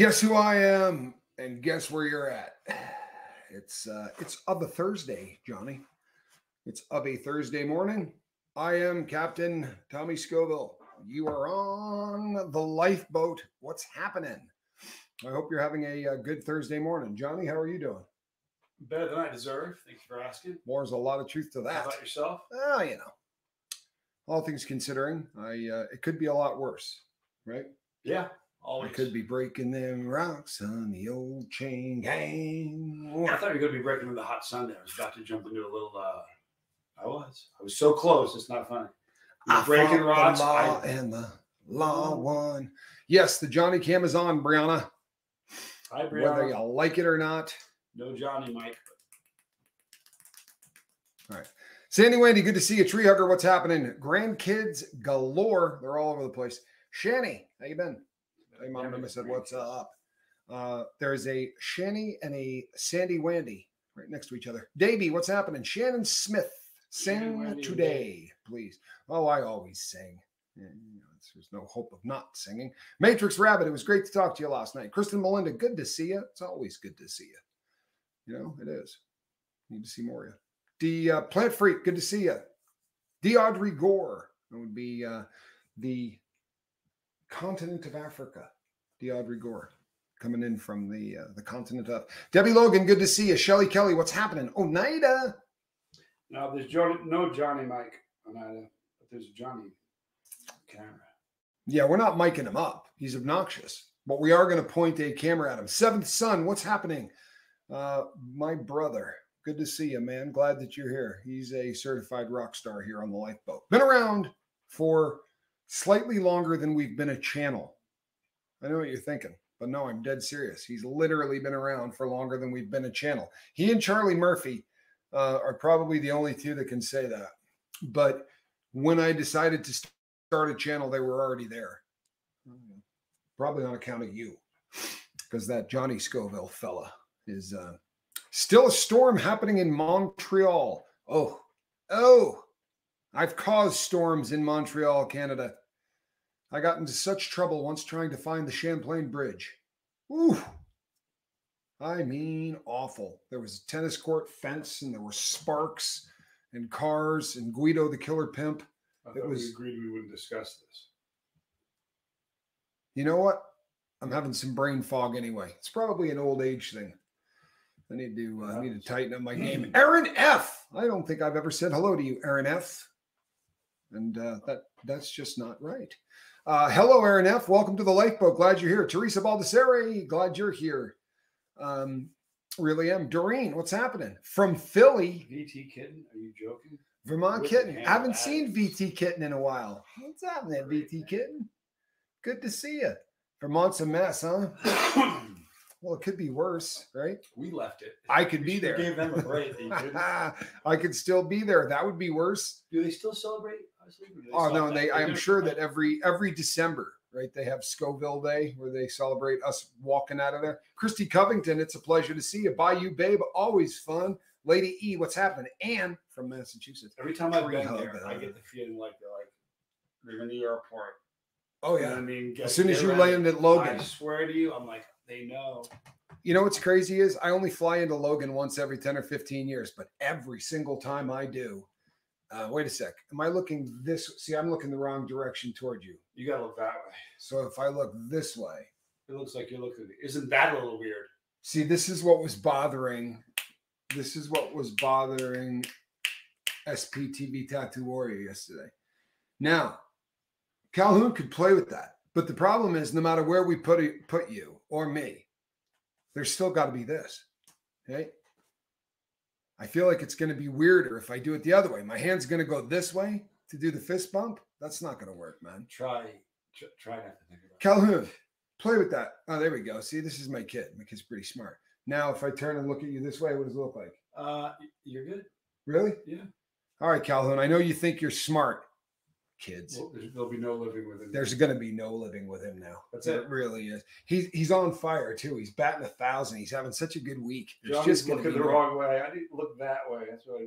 Guess who I am, and guess where you're at. It's uh, it's of a Thursday, Johnny. It's of a Thursday morning. I am Captain Tommy Scoville. You are on the lifeboat. What's happening? I hope you're having a, a good Thursday morning, Johnny. How are you doing? Better than I deserve. Thank you for asking. There's a lot of truth to How that. about yourself? Oh, you know, all things considering, I uh, it could be a lot worse, right? Yeah, I always. could be breaking them rocks on the old chain gang. I thought you were going to be breaking into the hot Sunday. I was about to jump into a little. uh I was. I was so close. It's not funny. I breaking rocks. The law I, and the law won. Yes, the Johnny Cam is on, Brianna. hi, Brianna. Whether you like it or not. No Johnny, Mike. All right. Sandy Wendy, good to see you. Tree hugger, what's happening? Grandkids galore. They're all over the place. Shanny, how you been? Hey, mom and I said, what's up? Uh, there's a Shanny and a Sandy Wandy right next to each other. Davey, what's happening? Shannon Smith, sing and today, please. Oh, I always sing. Yeah, you know, there's no hope of not singing. Matrix Rabbit, it was great to talk to you last night. Kristen Melinda, good to see you. It's always good to see you. You know, it is. Need to see more of you. The uh, Plant Freak, good to see you. The Audrey Gore, that would be uh, the continent of Africa. The Audrey Gore coming in from the uh, the continent of Debbie Logan, good to see you. Shelly Kelly, what's happening? Oneida. Now, there's Johnny, no Johnny, Mike. Oneida, but there's Johnny camera. Yeah, we're not miking him up. He's obnoxious, but we are going to point a camera at him. Seventh son, what's happening? Uh, my brother, good to see you, man. Glad that you're here. He's a certified rock star here on the lifeboat. Been around for slightly longer than we've been a channel. I know what you're thinking, but no, I'm dead serious. He's literally been around for longer than we've been a channel. He and Charlie Murphy uh, are probably the only two that can say that. But when I decided to start a channel, they were already there. Probably on account of you, because that Johnny Scoville fella is uh, still a storm happening in Montreal. Oh, oh, I've caused storms in Montreal, Canada. I got into such trouble once trying to find the Champlain Bridge. Ooh, I mean, awful. There was a tennis court fence, and there were sparks and cars, and Guido the killer pimp. I It was- we agreed we wouldn't discuss this. You know what? I'm having some brain fog anyway. It's probably an old age thing. I need to uh, need to tighten up my game. Aaron F. I don't think I've ever said hello to you, Aaron F. And uh, that that's just not right. Uh, hello, Aaron F. Welcome to the lifeboat. Glad you're here. Teresa Baldessari, glad you're here. Um, really am. Doreen, what's happening from Philly? VT kitten? Are you joking? Vermont With Kitten. Haven't seen. VT Kitten in a while. What's happening, Great, VT man. Kitten? Good to see you. Vermont's a mess, huh? Well, it could be worse, right? we left it. I could We be there. Gave them a break. I could still be there. That would be worse. Do they still celebrate? Us leaving? Do they Oh no, that? they. I am sure that every every December, right? They have Scoville Day where they celebrate us walking out of there. Christy Covington, it's a pleasure to see you. Bayou Babe, always fun. Lady E, what's happening? Anne from Massachusetts. Every time I've been there, I get the feeling like they're like they're in the airport. Oh You know I yeah. mean, As soon as you ready. land at Logan, I swear to you, I'm like, they know. You know what's crazy is I only fly into Logan once every 10 or 15 years, but every single time I do, uh, wait a sec. Am I looking this? See, I'm looking the wrong direction toward you. You gotta look that way. So if I look this way, It looks like you're looking. Isn't that a little weird? see, this is what was bothering. This is what was bothering SPTV Tattoo Warrior yesterday. Now, Calhoun could play with that, but the problem is, no matter where we put it, put you or me, there's still got to be this. Okay. I feel like it's going to be weirder if I do it the other way. My hand's going to go this way to do the fist bump. That's not going to work, man. Try, tr- try not to think about. it. Calhoun, play with that. Oh, there we go. See, this is my kid. My kid's pretty smart. Now, if I turn and look at you this way, what does it look like? Uh, you're good. Really? Yeah. All right, Calhoun. I know you think you're smart, kids. Well, there'll be no living with him. There's going to be no living with him now. That's There it. really is. He's he's on fire too. He's batting a thousand. He's having such a good week. It's Johnny's just looking the wrong way. I to look that way. That's what I.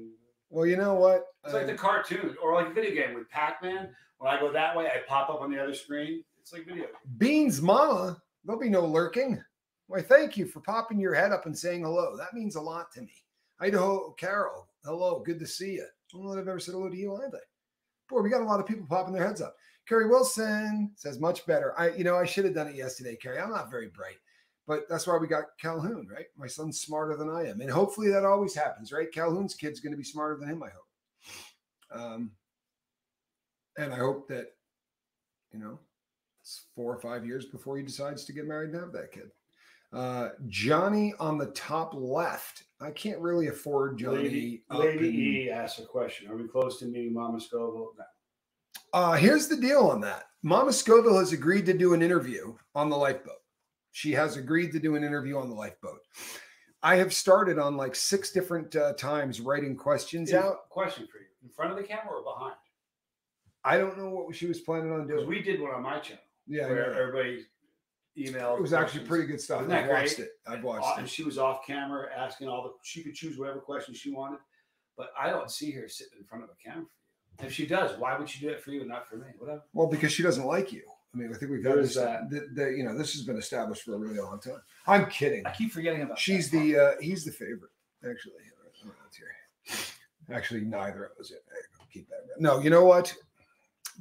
Well, you know what? It's like Uh, the cartoon or like a video game with Pac-Man. When I go that way, I pop up on the other screen. It's like video. Beans Mama There'll be no lurking. Why, thank you for popping your head up and saying hello. That means a lot to me. Idaho Carol, hello, good to see you. I don't know that I've ever said hello to you either. Boy, we got a lot of people popping their heads up. Carrie Wilson says much better. I, you know, I should have done it yesterday, Carrie. I'm not very bright, but that's why we got Calhoun, right? My son's smarter than I am, and hopefully that always happens, right? Calhoun's kid's going to be smarter than him. I hope, um, and I hope that you know, it's four or five years before he decides to get married and have that kid. Uh, Johnny on the top left. I can't really afford Johnny. Lady, Lady in- E asked a question. Are we close to meeting Mama Scoville? No. Uh, here's the deal on that. Mama Scoville has agreed to do an interview on the lifeboat. She has agreed to do an interview on the lifeboat. I have started on like six different uh, times writing questions In- out. Question for you: In front of the camera or behind? I don't know what she was planning on doing. we did one on my channel yeah, where yeah. everybody it was actually pretty good stuff. I've watched it. And watched And it. she was off camera asking all the. She could choose whatever questions she wanted, but I don't see her sitting in front of a camera. If she does, why would she do it for you and not for me? Whatever. Well, because she doesn't like you. I mean, I think we've had There's this. that. The, the, you know, this has been established for a really long time. I'm kidding. I keep forgetting about. She's that. the uh, he's the favorite actually. I don't know, it's here. Actually, neither of us. There you go. Keep that. No, you know what?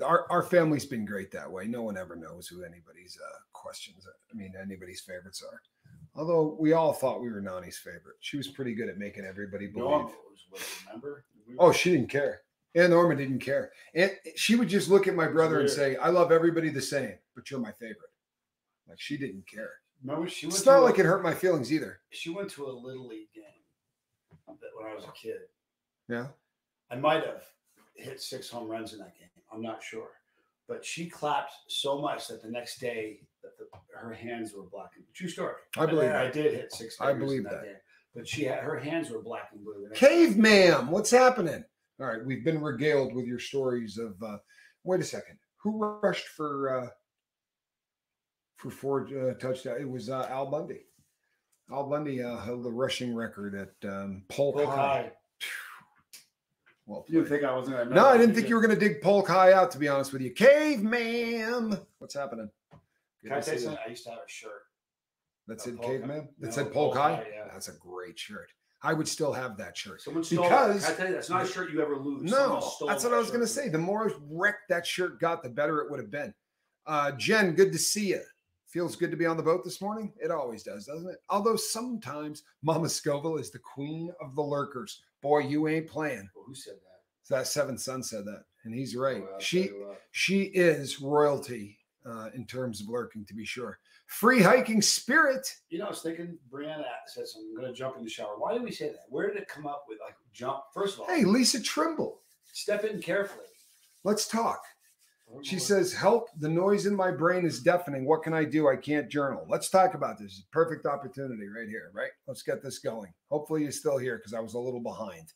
Our our family's been great that way. No one ever knows who anybody's uh, questions. I mean, anybody's favorites are. Although we all thought we were Nani's favorite. She was pretty good at making everybody believe. Norm was with. Remember? We Oh, she didn't care. And Norma didn't care. And she would just look at my brother and say, "I love everybody the same, but you're my favorite." Like she didn't care. remember she went. It's not a- like it hurt my feelings either. she went to a little league game when I was a kid. Yeah. I might have hit six home runs in that game. I'm not sure, but she clapped so much that the next day that the, her hands were black and blue. true story. I believe I, that. did hit six. I believe in that. But she had her hands were black and blue. Cave ma'am, what's happening? All right, we've been regaled with your stories of uh wait a second. Who rushed for uh for four uh, touchdown? It was uh, Al Bundy. Al Bundy uh, held the rushing record at um, Polk Polk High. High. Well, You didn't think I was going to? no, I didn't think you were going to dig Polk High out. To be honest with you, caveman. what's happening? Good Can I to tell you something? I used to have a shirt. That said Polk Cave That No, said Polk Polk High. High, yeah. That's a great shirt. I would still have that shirt. Someone stole Because- it. Can I tell you that's not a shirt you ever lose. No, stole that's what that I was going to say. The more wrecked that shirt got, the better it would have been. Uh, Jen, good to see you. Feels good to be on the boat this morning. It always does, doesn't it? Although sometimes Mama Scoville is the queen of the lurkers. Boy, you ain't playing. Well, who said that? So that seventh son said that, and he's right. Well, she tell you what. she is royalty uh, in terms of lurking, to be sure. Free hiking spirit. You know, I was thinking, Brianna said something. I'm going to jump in the shower. Why did we say that? Where did it come up with like jump? First of all, Hey, Lisa Trimble. step in carefully. Let's talk. I She says, Help, the noise in my brain is deafening. What can I do? I can't journal. Let's talk about this. Perfect opportunity right here, right? Let's get this going. Hopefully, you're still here because I was a little behind.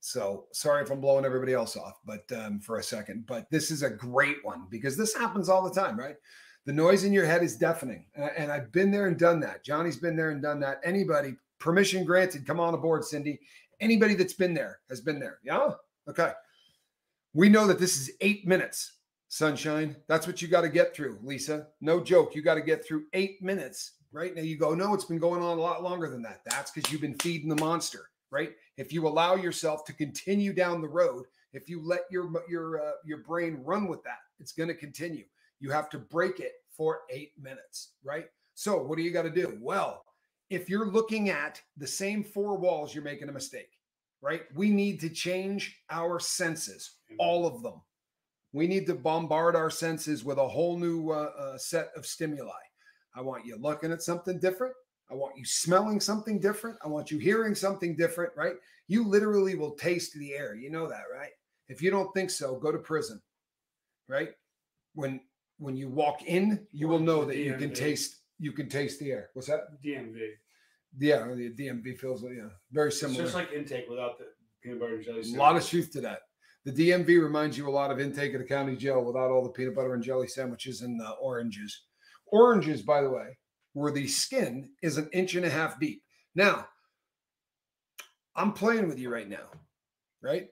So sorry if I'm blowing everybody else off, but um, for a second. But this is a great one because this happens all the time, right? The noise in your head is deafening. And, and I've been there and done that. Johnny's been there and done that. Anybody, permission granted, come on aboard, Cindy. Anybody that's been there has been there. Yeah? Okay. We know that this is eight minutes sunshine. That's what you got to get through, Lisa. No joke. You got to get through eight minutes, right? Now you go, no, it's been going on a lot longer than that. That's because you've been feeding the monster, right? If you allow yourself to continue down the road, if you let your your uh, your brain run with that, it's going to continue. You have to break it for eight minutes, right? So what do you got to do? Well, if you're looking at the same four walls, you're making a mistake, right? We need to change our senses, all of them. We need to bombard our senses with a whole new uh, uh, set of stimuli. I want you looking at something different. I want you smelling something different. I want you hearing something different, right? You literally will taste the air. You know that, right? If you don't think so, go to prison, right? When when you walk in, you will know that you can taste you can taste the air. What's that? DMV. Yeah, the DMV feels like yeah, very It's similar. just like intake without the peanut butter and jelly. A lot of truth to that. The DMV reminds you a lot of intake at the county jail without all the peanut butter and jelly sandwiches and uh, oranges. Oranges, by the way, where the skin is an inch and a half deep. Now, I'm playing with you right now, right?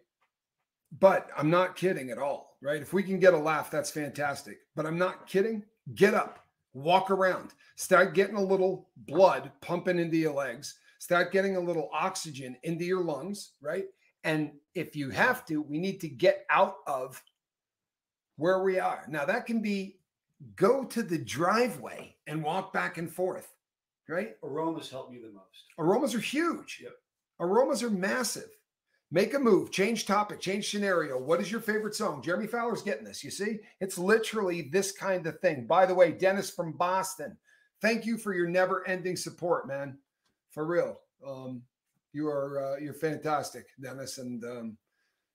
But I'm not kidding at all, right? If we can get a laugh, that's fantastic. But I'm not kidding. Get up. Walk around. Start getting a little blood pumping into your legs. Start getting a little oxygen into your lungs, right? And if you have to, we need to get out of where we are. Now, that can be go to the driveway and walk back and forth, right? Aromas help me the most. Aromas are huge. Yep. Aromas are massive. Make a move, change topic, change scenario. What is your favorite song? Jeremy Fowler's getting this. You see, it's literally this kind of thing. By the way, Dennis from Boston, thank you for your never ending support, man. For real. Um, you are uh, you're fantastic, Dennis, and um,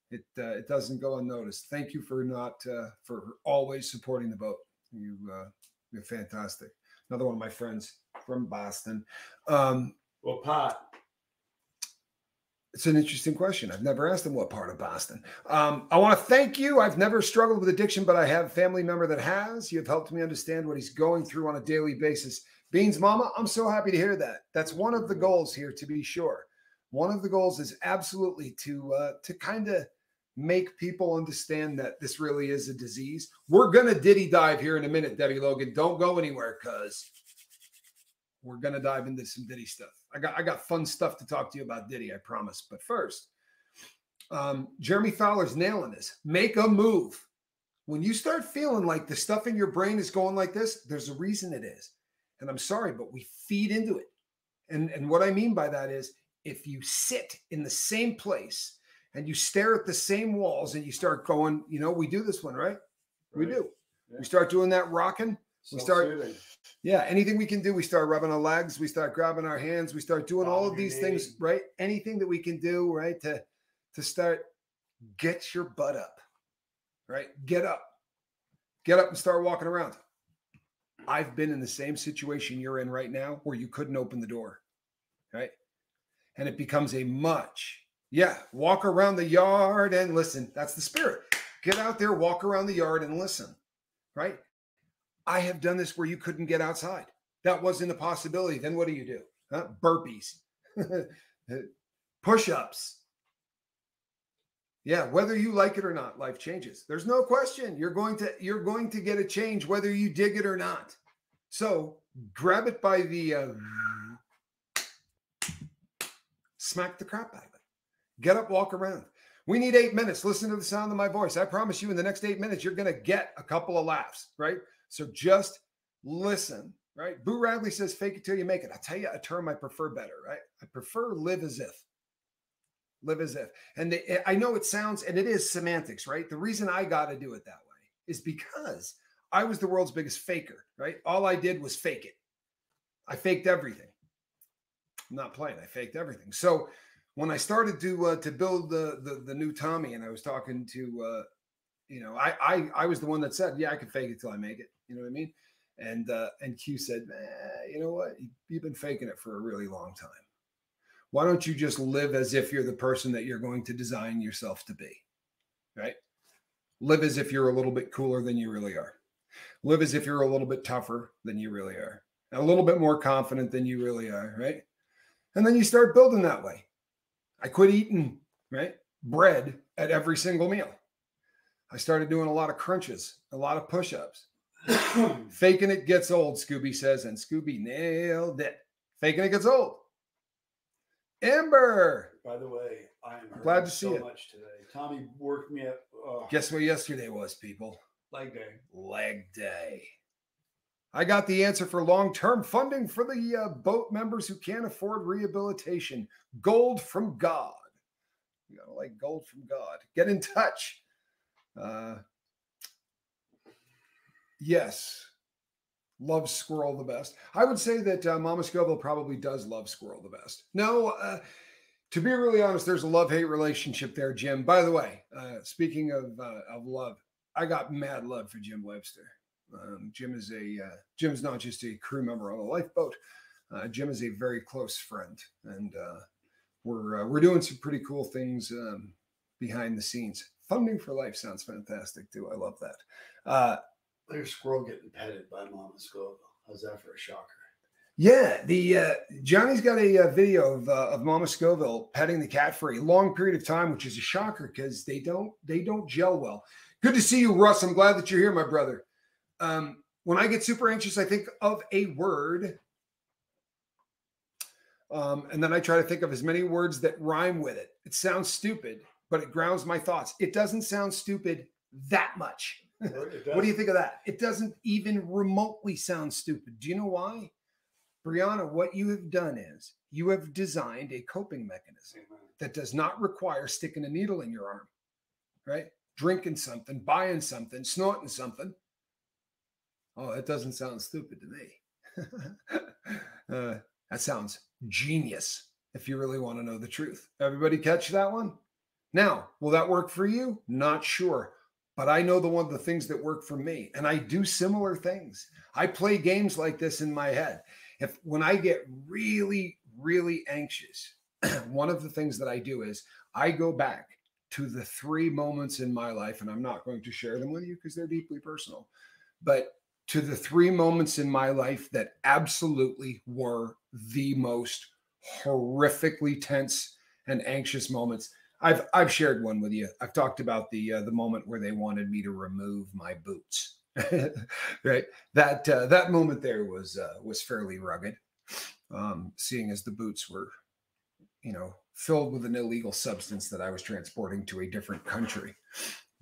it uh, it doesn't go unnoticed. Thank you for not uh, for always supporting the boat. You uh, you're fantastic. Another one of my friends from Boston. Um, Well, Pat, it's an interesting question. I've never asked them what part of Boston. Um, I want to thank you. I've never struggled with addiction, but I have a family member that has. You have helped me understand what he's going through on a daily basis. Beans Mama, I'm so happy to hear that. That's one of the goals here, to be sure. One of the goals is absolutely to uh, to kind of make people understand that this really is a disease. We're gonna Diddy dive here in a minute, Debbie Logan. Don't go anywhere because we're gonna dive into some Diddy stuff. I got I got fun stuff to talk to you about Diddy, I promise. But first, um, Jeremy Fowler's nailing this. Make a move. When you start feeling like the stuff in your brain is going like this, there's a reason it is. And I'm sorry, but we feed into it. And and what I mean by that is if you sit in the same place and you stare at the same walls and you start going, you know, we do this one, right? We do. Yeah. We start doing that rocking. We start-. Yeah, anything we can do, we start rubbing our legs, we start grabbing our hands, we start doing all of these things, right? Anything that we can do, right, to to start get your butt up, right? Get up, get up and start walking around. I've been in the same situation you're in right now, where you couldn't open the door, right? And it becomes a much, yeah, walk around the yard and listen. That's the spirit. Get out there, walk around the yard and listen, right? I have done this where you couldn't get outside. That wasn't a possibility. Then what do you do? Huh? Burpees, push ups. Yeah, whether you like it or not, life changes. There's no question. You're going to you're going to get a change whether you dig it or not. So grab it by the uh, smack the crap out of it. Get up, walk around. We need eight minutes. Listen to the sound of my voice. I promise you, in the next eight minutes, you're going to get a couple of laughs, right? So just listen, right? Boo Radley says, fake it till you make it. I'll tell you a term I prefer better, right? I prefer live as if. Live as if. And they, eh, I know it sounds, and it is semantics, right? The reason I got to do it that way is because I was the world's biggest faker, right? All I did was fake it. I faked everything. Not playing. I faked everything. So when I started to uh, to build the, the the new Tommy, and I was talking to uh, you know, I, I I was the one that said, yeah, I can fake it till I make it. You know what I mean? And uh, and Q said, eh, you know what? You've been faking it for a really long time. Why don't you just live as if you're the person that you're going to design yourself to be? Right? Live as if you're a little bit cooler than you really are. Live as if you're a little bit tougher than you really are. A little bit more confident than you really are, right? And then you start building that way. I quit eating, right? Bread at every single meal. I started doing a lot of crunches, a lot of push ups. Faking it gets old, Scooby says, and Scooby nailed it. Faking it gets old. Amber, By the way, I am Glad to see so it. much today. Tommy worked me up. Oh, guess what yesterday was, people? leg day. Leg day. I got the answer for long term funding for the uh, boat members who can't afford rehabilitation. Gold from God. You gotta like gold from God. Get in touch. Uh, yes. love squirrel the best. I would say that uh, Mama Scoville probably does love squirrel the best. No, uh, to be really honest, there's a love hate relationship there, Jim. By the way, uh, speaking of uh, of love, I got mad love for Jim Webster. Um, Jim is a uh, Jim's not just a crew member on a lifeboat. Uh, Jim is a very close friend, and uh, we're uh, we're doing some pretty cool things um, behind the scenes. Funding for life sounds fantastic too. I love that. Uh, There's squirrel getting petted by Mama Scoville. How's that for a shocker? yeah, the uh, Johnny's got a, uh video of uh, of Mama Scoville petting the cat for a long period of time, which is a shocker because they don't they don't gel well. Good to see you, Russ. I'm glad that you're here, my brother. Um, when I get super anxious, I think of a word. Um, and then I try to think of as many words that rhyme with it. It sounds stupid, but it grounds my thoughts. It doesn't sound stupid that much. what do you think of that? It doesn't even remotely sound stupid. Do you know why? Brianna, what you have done is you have designed a coping mechanism that does not require sticking a needle in your arm, right? Drinking something, buying something, snorting something. Oh, that doesn't sound stupid to me. uh, that sounds genius if you really want to know the truth. Everybody catch that one? Now, will that work for you? Not sure. But I know the one of the things that work for me. And I do similar things. I play games like this in my head. If when I get really, really anxious, one of the things that I do is I go back to the three moments in my life, and I'm not going to share them with you because they're deeply personal, but to the three moments in my life that absolutely were the most horrifically tense and anxious moments. I've I've shared one with you. I've talked about the uh, the moment where they wanted me to remove my boots. right, that uh, that moment there was uh, was fairly rugged, um, seeing as the boots were, you know, filled with an illegal substance that I was transporting to a different country.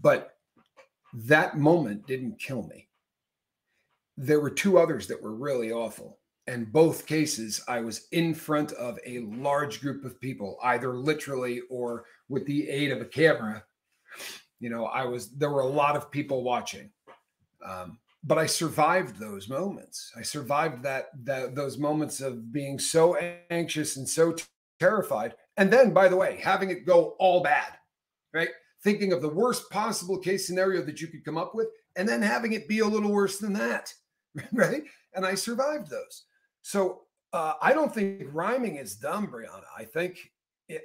But that moment didn't kill me. There were two others that were really awful. And both cases, I was in front of a large group of people, either literally or with the aid of a camera. You know, I was, there were a lot of people watching. Um, but I survived those moments. I survived that, that those moments of being so anxious and so terrified. And then, by the way, having it go all bad, right? Thinking of the worst possible case scenario that you could come up with, and then having it be a little worse than that, right? And I survived those. So uh, I don't think rhyming is dumb, Brianna. I think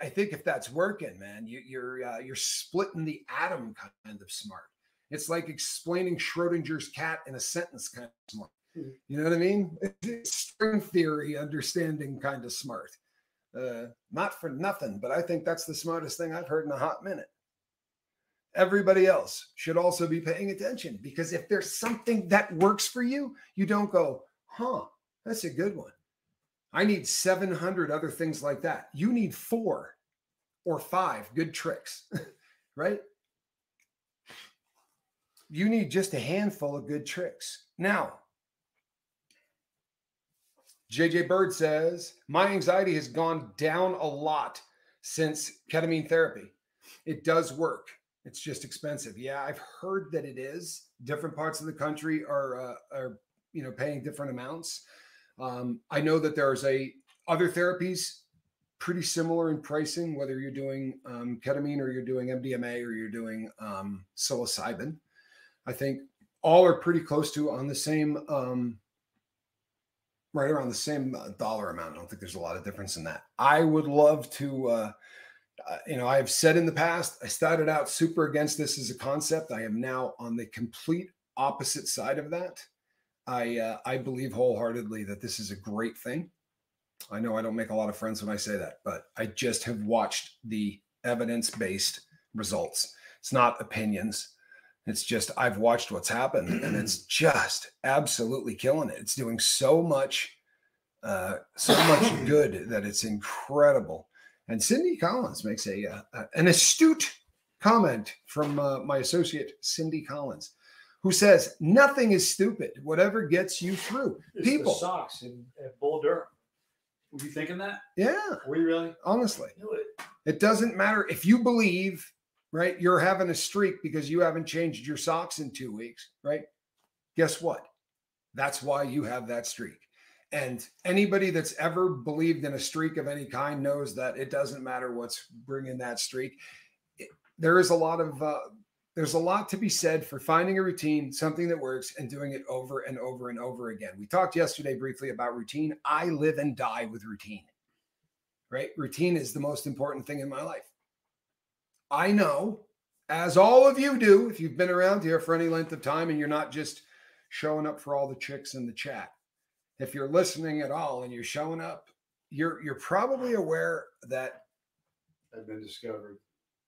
I think if that's working, man, you, you're uh, you're splitting the atom kind of smart. It's like explaining Schrodinger's cat in a sentence kind of smart. Hmm. You know what I mean? String theory understanding kind of smart. Uh, not for nothing, but I think that's the smartest thing I've heard in a hot minute. Everybody else should also be paying attention because if there's something that works for you, you don't go, huh, that's a good one. I need 700 other things like that. You need four or five good tricks, right? You need just a handful of good tricks. Now, JJ Bird says, My anxiety has gone down a lot since ketamine therapy. It does work. It's just expensive. Yeah, I've heard that it is. Different parts of the country are uh, are you know paying different amounts. Um, I know that there's a other therapies pretty similar in pricing, whether you're doing um, ketamine or you're doing MDMA or you're doing um, psilocybin. I think all are pretty close to on the same, um, right around the same uh, dollar amount. I don't think there's a lot of difference in that. I would love to, uh, uh, you know, I have said in the past, I started out super against this as a concept. I am now on the complete opposite side of that. I uh, I believe wholeheartedly that this is a great thing. I know I don't make a lot of friends when I say that, but I just have watched the evidence-based results. It's not opinions. It's just I've watched what's happened, and it's just absolutely killing it. It's doing so much, uh, so much good that it's incredible. And Cindy Collins makes a uh, an astute comment from uh, my associate Cindy Collins, who says nothing is stupid. Whatever gets you through. It's People socks in at Bull Durham. Were you thinking that? Yeah. Were you really? Honestly, it. it doesn't matter if you believe right? You're having a streak because you haven't changed your socks in two weeks, right? Guess what? That's why you have that streak. And anybody that's ever believed in a streak of any kind knows that it doesn't matter what's bringing that streak. There is a lot of uh, there's a lot to be said for finding a routine, something that works, and doing it over and over and over again. We talked yesterday briefly about routine. I live and die with routine. Right? Routine is the most important thing in my life. I know, as all of you do, if you've been around here for any length of time and you're not just showing up for all the chicks in the chat, if you're listening at all and you're showing up, you're you're probably aware that I've been discovered.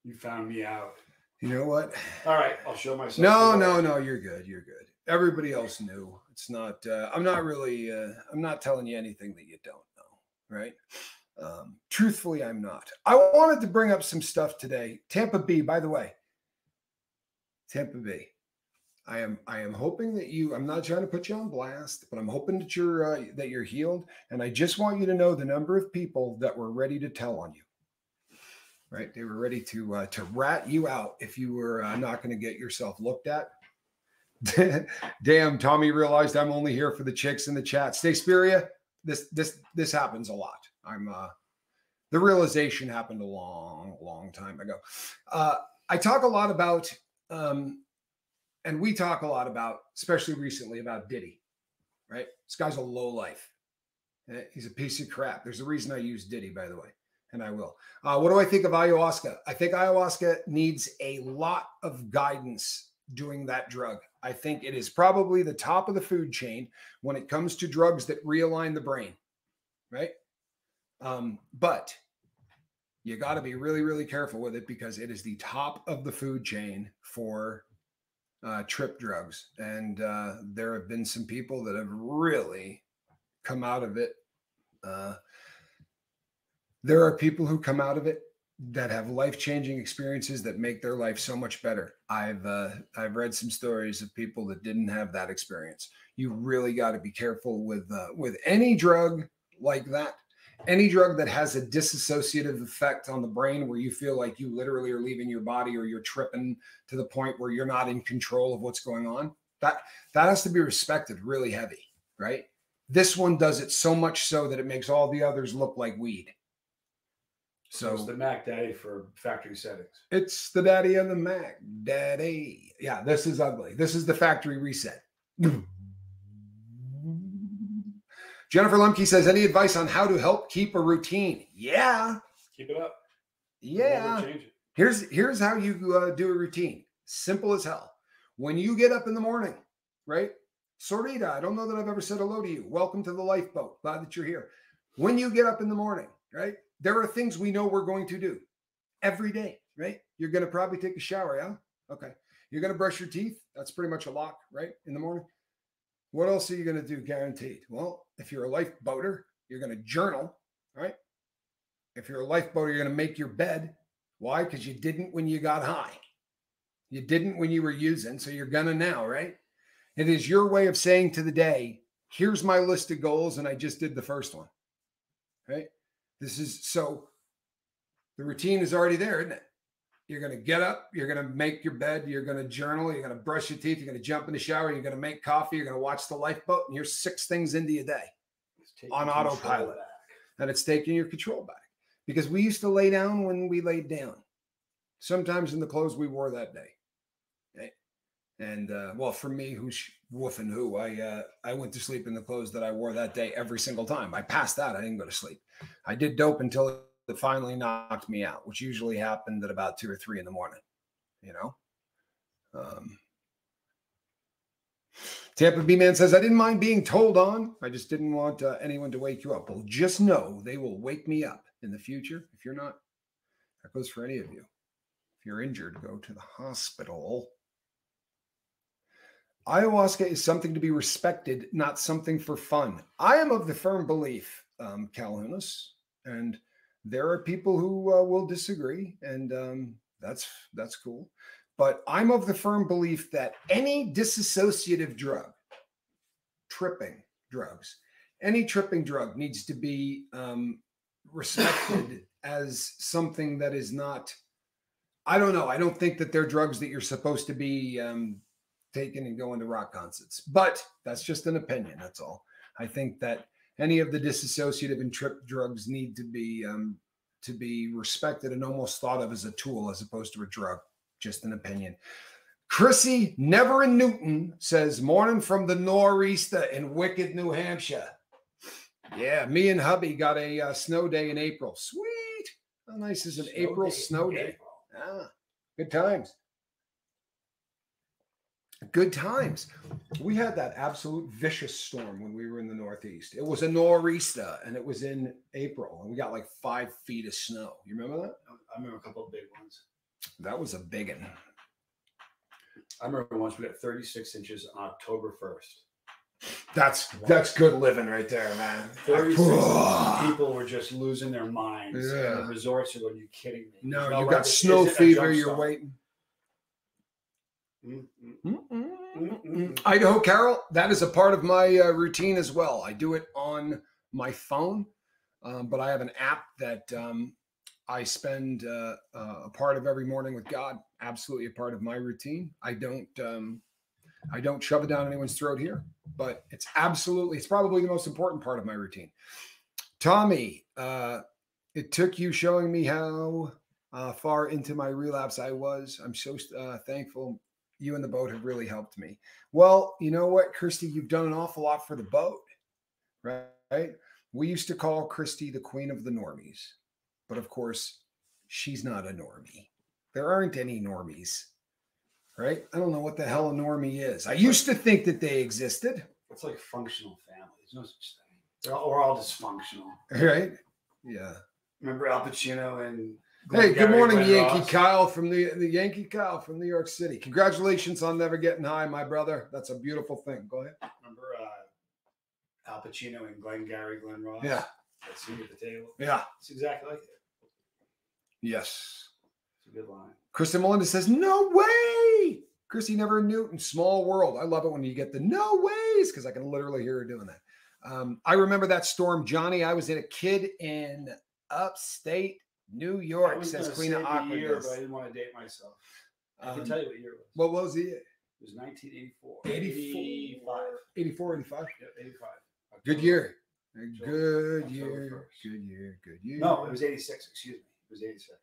You found me out. You know what? All right, I'll show myself. No, no, no, you're good. You're good. everybody else knew. It's not. Uh, I'm not really. Uh, I'm not telling you anything that you don't know, right? Um, truthfully, I'm not. I wanted to bring up some stuff today. Tampa B, by the way. Tampa B. I am I am hoping that you I'm not trying to put you on blast, but I'm hoping that you're uh, that you're healed and I just want you to know the number of people that were ready to tell on you. Right? They were ready to uh, to rat you out if you were uh, not going to get yourself looked at. Damn, Tommy realized I'm only here for the chicks in the chat. Stay Spiria, this this this happens a lot. I'm uh the realization happened a long, long time ago. Uh I talk a lot about um and we talk a lot about, especially recently, about Diddy, right? This guy's a low life. Eh, he's a piece of crap. There's a reason I use Diddy, by the way, and I will. Uh, what do I think of ayahuasca? I think ayahuasca needs a lot of guidance doing that drug. I think it is probably the top of the food chain when it comes to drugs that realign the brain, right? Um, but you got to be really, really careful with it because it is the top of the food chain for uh, trip drugs. And uh, there have been some people that have really come out of it. Uh, there are people who come out of it that have life-changing experiences that make their life so much better. I've uh, I've read some stories of people that didn't have that experience. You really got to be careful with uh, with any drug like that any drug that has a dissociative effect on the brain where you feel like you literally are leaving your body or you're tripping to the point where you're not in control of what's going on that that has to be respected really heavy right? This one does it so much so that it makes all the others look like weed. So it's the mac daddy for factory settings. It's the daddy of the mac daddy. Yeah this is ugly. This is the factory reset Jennifer Lemke says, any advice on how to help keep a routine? Yeah. Keep it up. Yeah. It. Here's here's how you uh, do a routine. Simple as hell. When you get up in the morning, right? Sorita, I don't know that I've ever said hello to you. Welcome to the lifeboat. Glad that you're here. When you get up in the morning, right? There are things we know we're going to do every day, right? You're going to probably take a shower, yeah? Okay. You're going to brush your teeth. That's pretty much a lock, right? In the morning. What else are you going to do guaranteed? Well, if you're a lifeboater, you're going to journal, right? If you're a lifeboater, you're going to make your bed. Why? Because you didn't when you got high. You didn't when you were using, so you're going to now, right? It is your way of saying to the day, here's my list of goals, and I just did the first one, right? This is so the routine is already there, isn't it? You're going to get up, you're going to make your bed, you're going to journal, you're going to brush your teeth, you're going to jump in the shower, you're going to make coffee, you're going to watch the lifeboat, and you're six things into your day on autopilot. Back. And it's taking your control back because we used to lay down when we laid down, sometimes in the clothes we wore that day. Okay? And uh, well, for me, who's woofing who, I uh, I went to sleep in the clothes that I wore that day every single time. I passed out. I didn't go to sleep. I did dope until that finally knocked me out, which usually happened at about two or three in the morning. You know. Um, Tampa B man says, I didn't mind being told on. I just didn't want uh, anyone to wake you up. Well, just know they will wake me up in the future. If you're not, that goes for any of you. If you're injured, go to the hospital. Ayahuasca is something to be respected, not something for fun. I am of the firm belief, um, Calhounus, and there are people who uh, will disagree, and um, that's that's cool. But I'm of the firm belief that any dissociative drug, tripping drugs, any tripping drug needs to be um, respected as something that is not. I don't know. I don't think that they're drugs that you're supposed to be um, taking and going to rock concerts. But that's just an opinion. That's all. I think that any of the dissociative and trip drugs need to be um, to be respected and almost thought of as a tool as opposed to a drug. Just an opinion. Chrissy Never in Newton says, "Morning from the nor'easter in Wicked, New Hampshire." Yeah, me and hubby got a uh, snow day in April. Sweet. How nice is an snow April day snow day? April. Ah, good times good times. We had that absolute vicious storm when we were in the Northeast. It was a nor'easter and it was in April and we got like five feet of snow. You remember that? I remember a couple of big ones. That was a big one. I remember once we got 36 inches on October 1st. That's that's good living right there, man. 36 people were just losing their minds. And Yeah. the resorts are going, you kidding me? No, There's you way got snow fever. You're start. waiting. Mm, mm, Mm-mm. mm. Idaho Carol, that is a part of my uh, routine as well. I do it on my phone, um, but I have an app that um, I spend uh, uh, a part of every morning with God. Absolutely a part of my routine. I don't, um, I don't shove it down anyone's throat here, but it's absolutely, it's probably the most important part of my routine. Tommy, uh, it took you showing me how uh, far into my relapse I was. I'm so uh, thankful. You and the boat have really helped me. Well, you know what, Christy, you've done an awful lot for the boat, right? We used to call Christy the queen of the normies, but of course, she's not a normie. There aren't any normies, right? I don't know what the hell a normie is. I used to think that they existed, It's like functional family. There's no such thing. They're all, we're all dysfunctional. right? Yeah. Remember Al Pacino and Hey, good morning, Glen Yankee Ross? Kyle from the, the Yankee Kyle from New York City. Congratulations on never getting high, my brother. That's a beautiful thing. Go ahead. Remember uh, Al Pacino and Glengarry, Glen Ross? Yeah. That scene at the table. Yeah. It's exactly like it. Yes. It's a good line. Kristen Melinda says, No way. Chrissy Never Newton, small world. I love it when you get the no ways because I can literally hear her doing that. Um, I remember that storm, Johnny. I was in a kid in upstate New York, says Queen of the year, but I didn't want to date myself. I can Um, tell you what year it was. What was he? It was 1984. 84, 85. 84, 85. Yep, 85. Good year. October- Good October year. 1st. Good year. Good year. No, it was 86. Excuse me. It was 86.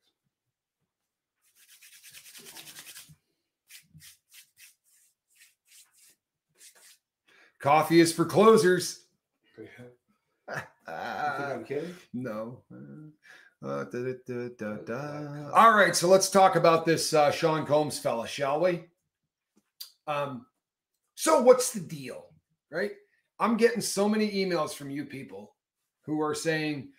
Coffee is for closers. you think I'm kidding? No. Uh, da, da, da, da. All right, so let's talk about this uh, Sean Combs fella, shall we? Um, so what's the deal, right? I'm getting so many emails from you people who are saying,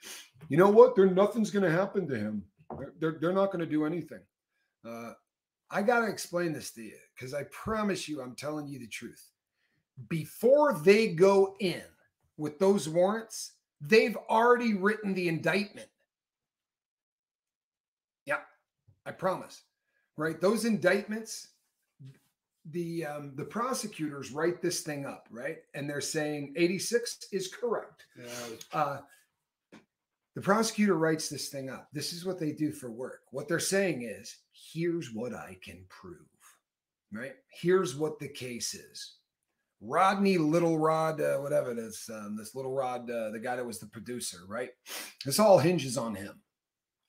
you know what? There nothing's going to happen to him. They're they're, they're not going to do anything. Uh, I got to explain this to you because I promise you, I'm telling you the truth. Before they go in with those warrants, they've already written the indictment. Yeah, I promise. Right? Those indictments, the um, the prosecutors write this thing up, right? And they're saying 86 is correct. Yeah, Uh, the prosecutor writes this thing up. This is what they do for work. What they're saying is, here's what I can prove, right? Here's what the case is. Rodney Little Rod, uh, whatever it is, um, this Little Rod, uh, the guy that was the producer, right? This all hinges on him.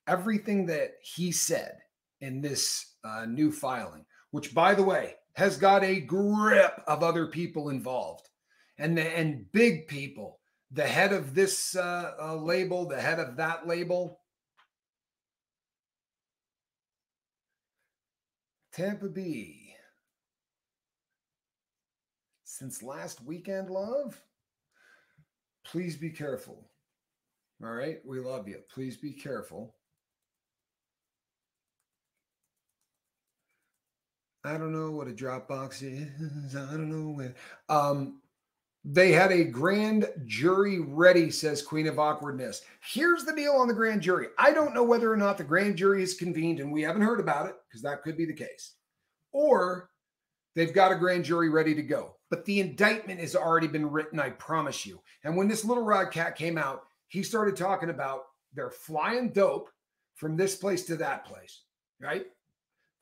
Everything that he said in this uh, new filing, which, by the way, has got a grip of other people involved and the, and big people. The head of this uh, uh, label, the head of that label. Tampa B. Since last weekend, love, please be careful. All right. We love you. Please be careful. I don't know what a Dropbox is. I don't know where. Um, they had a grand jury ready, says Queen of Awkwardness. Here's the deal on the grand jury. I don't know whether or not the grand jury is convened, and we haven't heard about it because that could be the case. Or they've got a grand jury ready to go. But the indictment has already been written, I promise you. And when this little rod cat came out, he started talking about they're flying dope from this place to that place, right?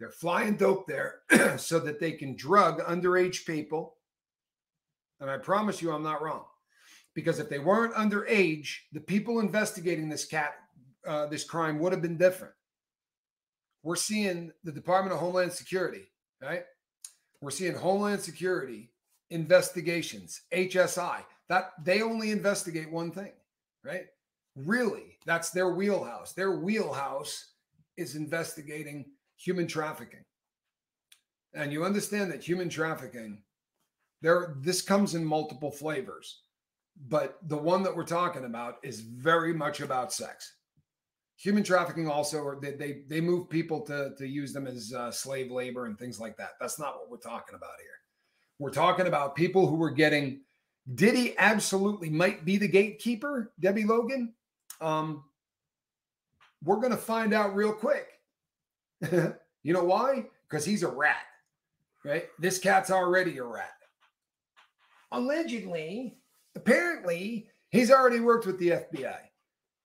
They're flying dope there so that they can drug underage people. And I promise you, I'm not wrong. Because if they weren't underage, the people investigating this cat, uh, this crime would have been different. We're seeing the Department of Homeland Security, right? We're seeing Homeland Security investigations, HSI. That they only investigate one thing, right? Really, that's their wheelhouse. Their wheelhouse is investigating human trafficking. And you understand that human trafficking, there this comes in multiple flavors. But the one that we're talking about is very much about sex. human trafficking also, they they, they move people to to use them as uh, slave labor and things like that. That's not what we're talking about here. We're talking about people who were getting. Diddy absolutely might be the gatekeeper, Debbie Logan. Um, we're going to find out real quick. you know why? Because he's a rat, right? This cat's already a rat. Allegedly, apparently, he's already worked with the FBI.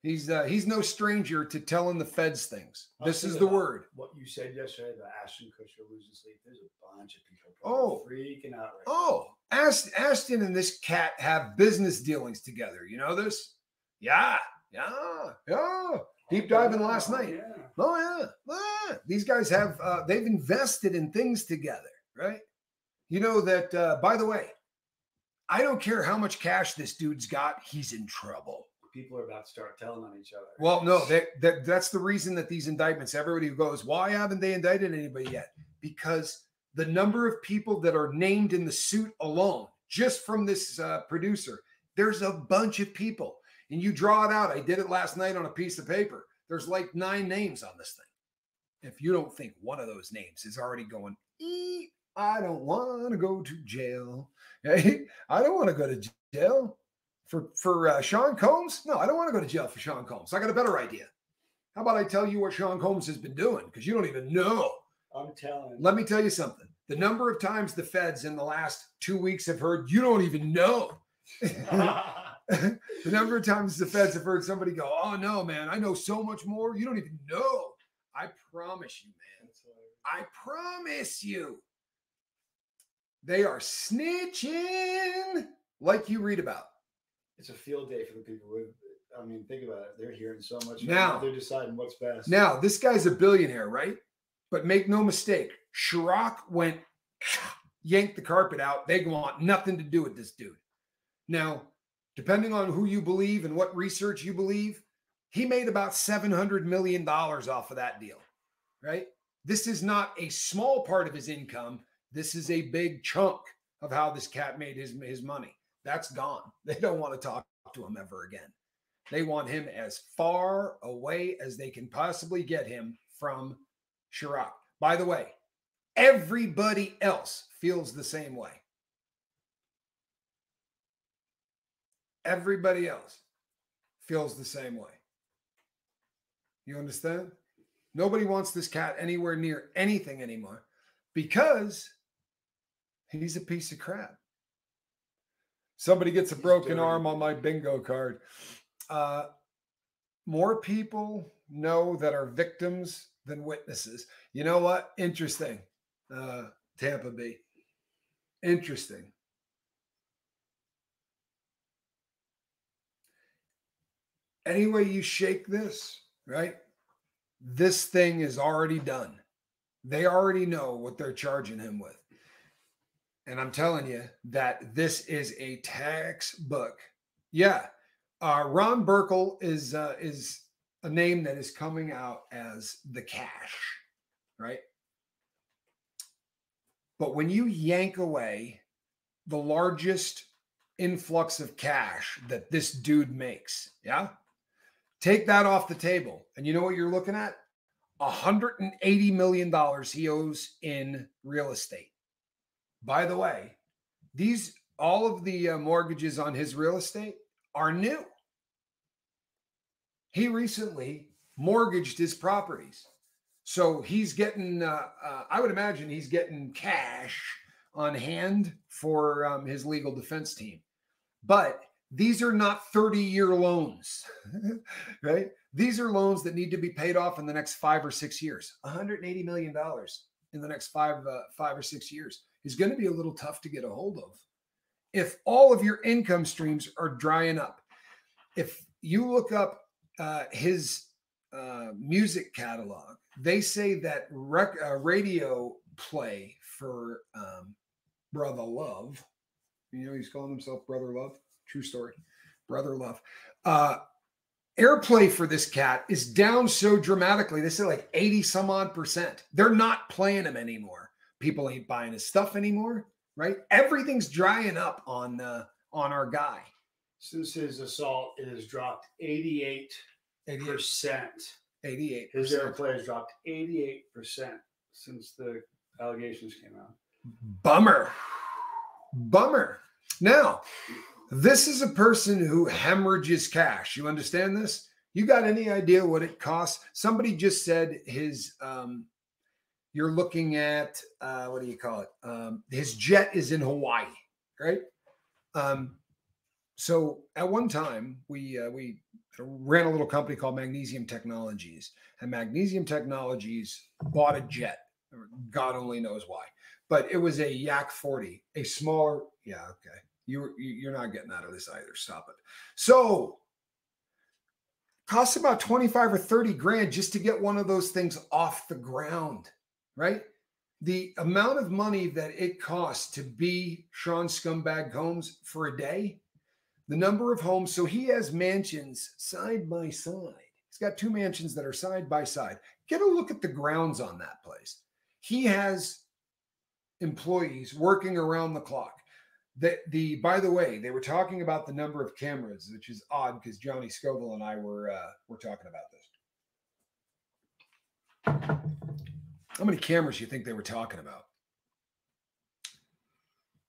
He's uh, he's no stranger to telling the feds things. I This is the word. What you said yesterday, the Ashton Kutcher losing sleep. There's a bunch of people Oh. freaking out right Oh, Ast- Ashton and this cat have business dealings together. You know this? Yeah, yeah, yeah. Deep diving last night. Yeah. Oh yeah, Ah, these guys have uh, they've invested in things together, right? You know that. Uh, by the way, I don't care how much cash this dude's got; he's in trouble. People are about to start telling on each other. Well, no, that, that that's the reason that these indictments. Everybody who goes, why haven't they indicted anybody yet? Because the number of people that are named in the suit alone, just from this uh, producer, there's a bunch of people, and you draw it out. I did it last night on a piece of paper. There's like nine names on this thing. If you don't think one of those names is already going, "Ee, I don't want to go to jail. Hey, I don't want to go to jail for for uh, Sean Combs. No, I don't want to go to jail for Sean Combs. I got a better idea. How about I tell you what Sean Combs has been doing because you don't even know. I'm telling. Let me tell you something. The number of times the feds in the last two weeks have heard you don't even know. the number of times the feds have heard somebody go, "Oh no, man, I know so much more. You don't even know." I promise you, man. I promise you. They are snitching like you read about. it's a field day for the people. Who, I mean, think about it. They're hearing so much. Now- they're deciding what's best. Now, this guy's a billionaire, right? But make no mistake, Ciroc went, yanked the carpet out. They want nothing to do with this dude. Now, depending on who you believe and what research you believe, he made about $700 million off of that deal, right? This is not a small part of his income. This is a big chunk of how this cat made his, his money. That's gone. They don't want to talk to him ever again. They want him as far away as they can possibly get him from Ciroc. By the way, everybody else feels the same way. Everybody else feels the same way. You understand? Nobody wants this cat anywhere near anything anymore because he's a piece of crap. Somebody gets a broken arm on my bingo card. Uh, more people know that are victims than witnesses. You know what? Interesting. Uh, Tampa Bay. Interesting. Any way you shake this, right? This thing is already done. They already know what they're charging him with. And I'm telling you that this is a textbook. Yeah. Uh, Ron Burkle is uh, is a name that is coming out as the cash, right? But when you yank away the largest influx of cash that this dude makes, yeah, take that off the table, and you know what you're looking at? $180 million he owes in real estate. By the way, these all of the uh, mortgages on his real estate are new. He recently mortgaged his properties. So he's getting, uh, uh, I would imagine he's getting cash on hand for um, his legal defense team. But these are not 30 year loans, right? These are loans that need to be paid off in the next five or six years. $180 million in the next five, uh, five or six years is going to be a little tough to get a hold of. If all of your income streams are drying up, if you look up uh, his uh, music catalog, they say that rec- uh, radio play for um, Brother Love, you know, he's calling himself Brother Love. True story. Brother Love. Uh, airplay for this cat is down so dramatically. They say like 80 some odd percent. They're not playing him anymore. People ain't buying his stuff anymore, right? Everything's drying up on uh, on our guy. Since his assault, it has dropped 88 88. percent 88. His air play has dropped 88% since the allegations came out. Bummer. Bummer. Now, this is a person who hemorrhages cash. You understand this? You got any idea what it costs? Somebody just said his um you're looking at uh what do you call it? Um his jet is in Hawaii, right? Um so at one time we uh, we ran a little company called Magnesium Technologies, and Magnesium Technologies bought a jet. God only knows why, but it was a Yak 40, a smaller. Yeah, okay. You you're not getting out of this either. Stop it. So costs about 25 or 30 grand just to get one of those things off the ground, right? The amount of money that it costs to be Sean Scumbag Combs for a day the number of homes. So he has mansions side by side. He's got two mansions that are side by side. Get a look at the grounds on that place. He has employees working around the clock. The, the by the way, they were talking about the number of cameras, which is odd because Johnny Scoville and I were uh, were talking about this. How many cameras do you think they were talking about?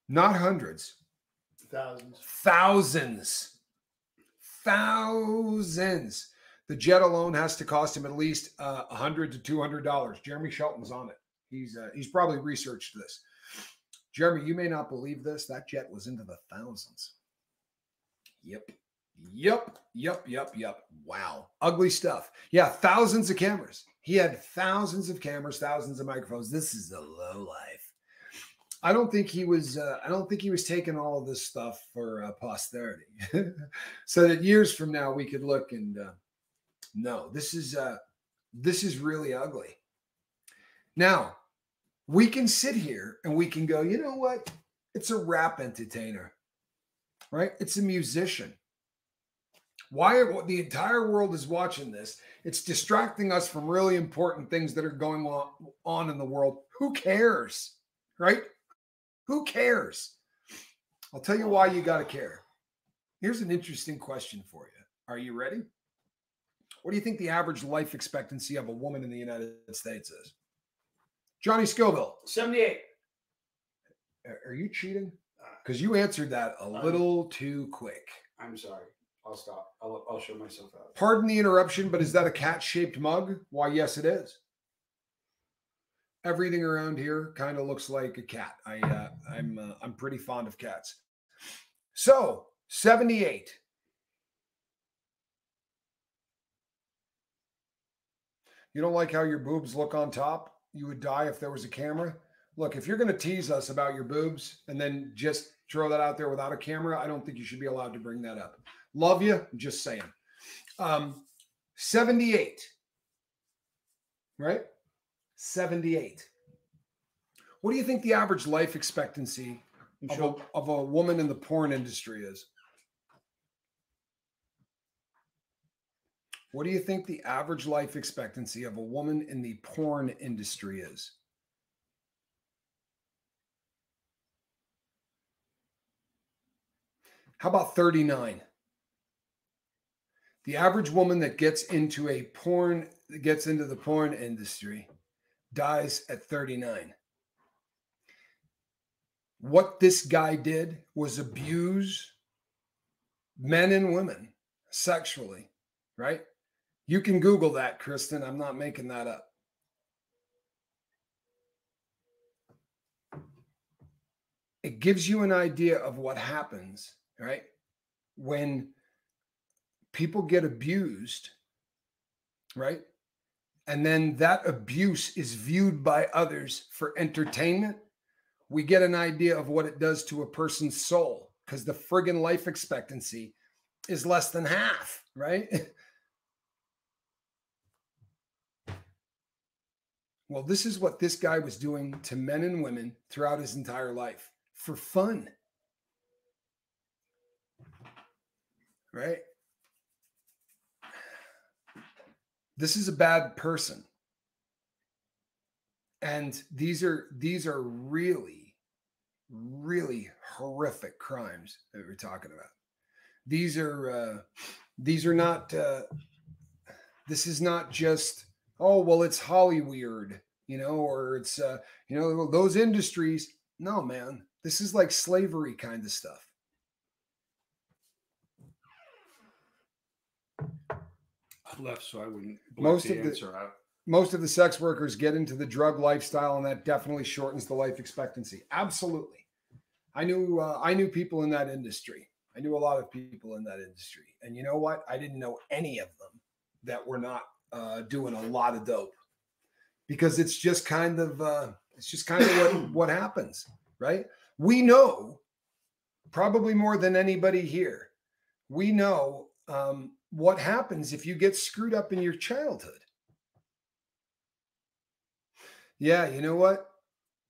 Not hundreds, Thousands. Thousands. Thousands. The jet alone has to cost him at least uh, a uh, hundred to two hundred dollars. Jeremy Shelton's on it. He's uh, he's probably researched this. Jeremy, you may not believe this. That jet was into the thousands. Yep. Yep. Yep. Yep. Yep. Wow. Ugly stuff. Yeah. Thousands of cameras. He had thousands of cameras, thousands of microphones. This is the low life. I don't think he was. Uh, I don't think he was taking all of this stuff for uh, posterity, so that years from now we could look and uh, no, this is uh, this is really ugly. Now we can sit here and we can go. You know what? It's a rap entertainer, right? It's a musician. Why the entire world is watching this? It's distracting us from really important things that are going on, on in the world. Who cares, right? Who cares? I'll tell you why you got to care. Here's an interesting question for you. Are you ready? What do you think the average life expectancy of a woman in the United States is? Johnny Scoville. 78. Are you cheating? Because uh, you answered that a little too quick. I'm sorry. I'll stop. I'll, I'll show myself out. Pardon the interruption, but is that a cat shaped mug? Why, yes, it is everything around here kind of looks like a cat. I uh, I'm uh, I'm pretty fond of cats. So 78. You don't like how your boobs look on top? You would die if there was a camera. Look, if you're going to tease us about your boobs and then just throw that out there without a camera, I don't think you should be allowed to bring that up. Love you, just saying. Um, 78. Right? 78. What do you think the average life expectancy of a, of a woman in the porn industry is? What do you think the average life expectancy of a woman in the porn industry is? How about 39? The average woman that gets into a porn gets into the porn industry dies at 39. What this guy did was abuse men and women sexually, right? You can Google that, Kristen. I'm not making that up. It gives you an idea of what happens, right? When people get abused, right? and then that abuse is viewed by others for entertainment, we get an idea of what it does to a person's soul because the friggin' life expectancy is less than half, right? well, this is what this guy was doing to men and women throughout his entire life for fun. Right? this is a bad person and these are these are really really horrific crimes that we're talking about these are uh, these are not uh, This is not just, oh, well, it's Hollyweird, you know, or it's, uh, you know, those industries. No, man, this is like slavery kind of stuff. I left so I wouldn't Most the of the- answer out. most of the sex workers get into the drug lifestyle and that definitely shortens the life expectancy absolutely i knew uh, i knew people in that industry i knew a lot of people in that industry and you know what i didn't know any of them that were not uh, doing a lot of dope. Because it's just kind of uh, it's just kind of what what happens right? We know probably more than anybody here we know um, what happens if you get screwed up in your childhood. Yeah, you know what?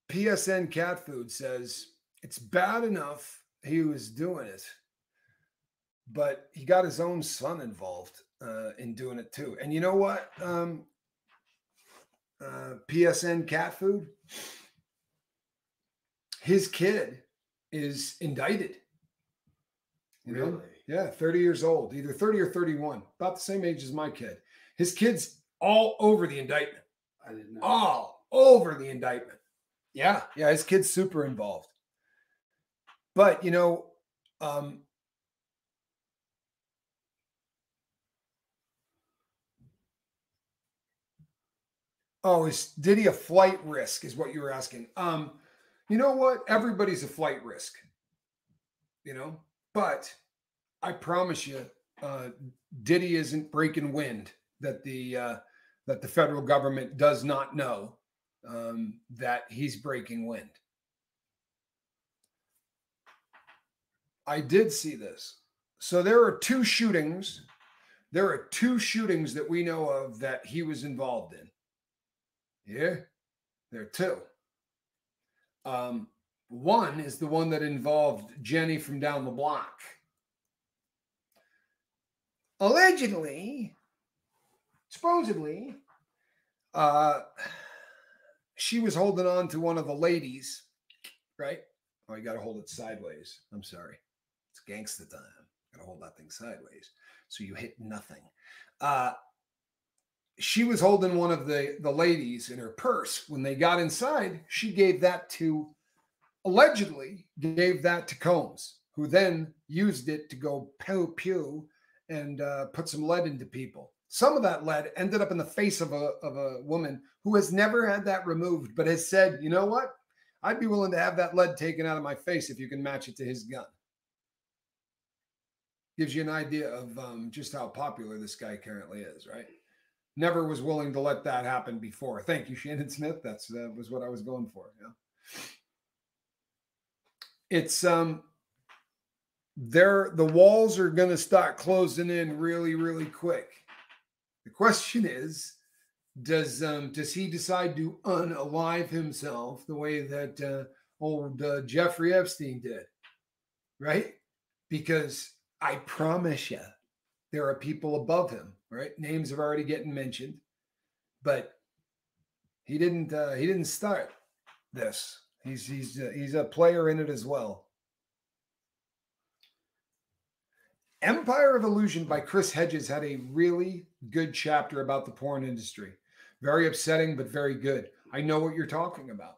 PSN Cat Food says it's bad enough he was doing it, but he got his own son involved uh, in doing it too. And you know what? Um, uh, PSN Cat Food, his kid is indicted. You know? Really? Yeah, 30 years old, either 30 or 31, about the same age as my kid. His kid's all over the indictment I didn't know. all over the indictment. Yeah, yeah, his kid's super involved. But you know, um, oh, is did he a flight risk? Is what you were asking. Um, you know what? Everybody's a flight risk. You know, but I promise you, uh, Diddy isn't breaking wind that the uh, that the federal government does not know um, that he's breaking wind. I did see this. So there are two shootings. There are two shootings that we know of that he was involved in. Yeah, there are two. Um, one is the one that involved Jenny from down the block. Allegedly, supposedly, uh, she was holding on to one of the ladies, right? Oh, you got to hold it sideways. I'm sorry. It's gangsta time. Got to hold that thing sideways. So you hit nothing. Uh, she was holding one of the, the ladies in her purse. When they got inside, she gave that to, allegedly, gave that to Combs, who then used it to go pew pew and uh, put some lead into people. Some of that lead ended up in the face of a, of a woman who has never had that removed, but has said, you know what? I'd be willing to have that lead taken out of my face if you can match it to his gun. Gives you an idea of um, just how popular this guy currently is, right? Never was willing to let that happen before. Thank you, Shannon Smith. That's that was what I was going for. Yeah. It's um there the walls are going to start closing in really really quick the question is, does um, does he decide to unalive himself the way that uh, old uh, Jeffrey Epstein did? Right? Because I promise you, there are people above him. Right? Names have already getting mentioned, but he didn't. Uh, he didn't start this. He's he's uh, he's a player in it as well. Empire of Illusion by Chris Hedges had a really good chapter about the porn industry. Very upsetting, but very good. I know what you're talking about.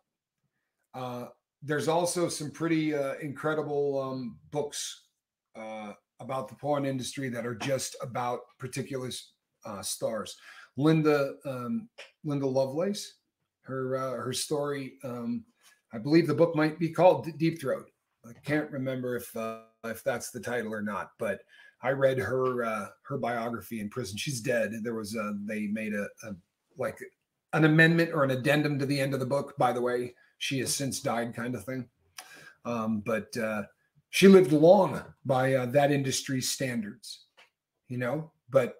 Uh, there's also some pretty uh, incredible um, books uh, about the porn industry that are just about particular uh, stars. Linda um, Linda Lovelace, her uh, her story. Um, I believe the book might be called Deep Throat. I can't remember if uh, if that's the title or not, but I read her uh, her biography in prison. She's dead. There was a, they made a, a like an amendment or an addendum to the end of the book. By the way, she has since died, kind of thing. Um, but uh, she lived long by uh, that industry's standards, you know. But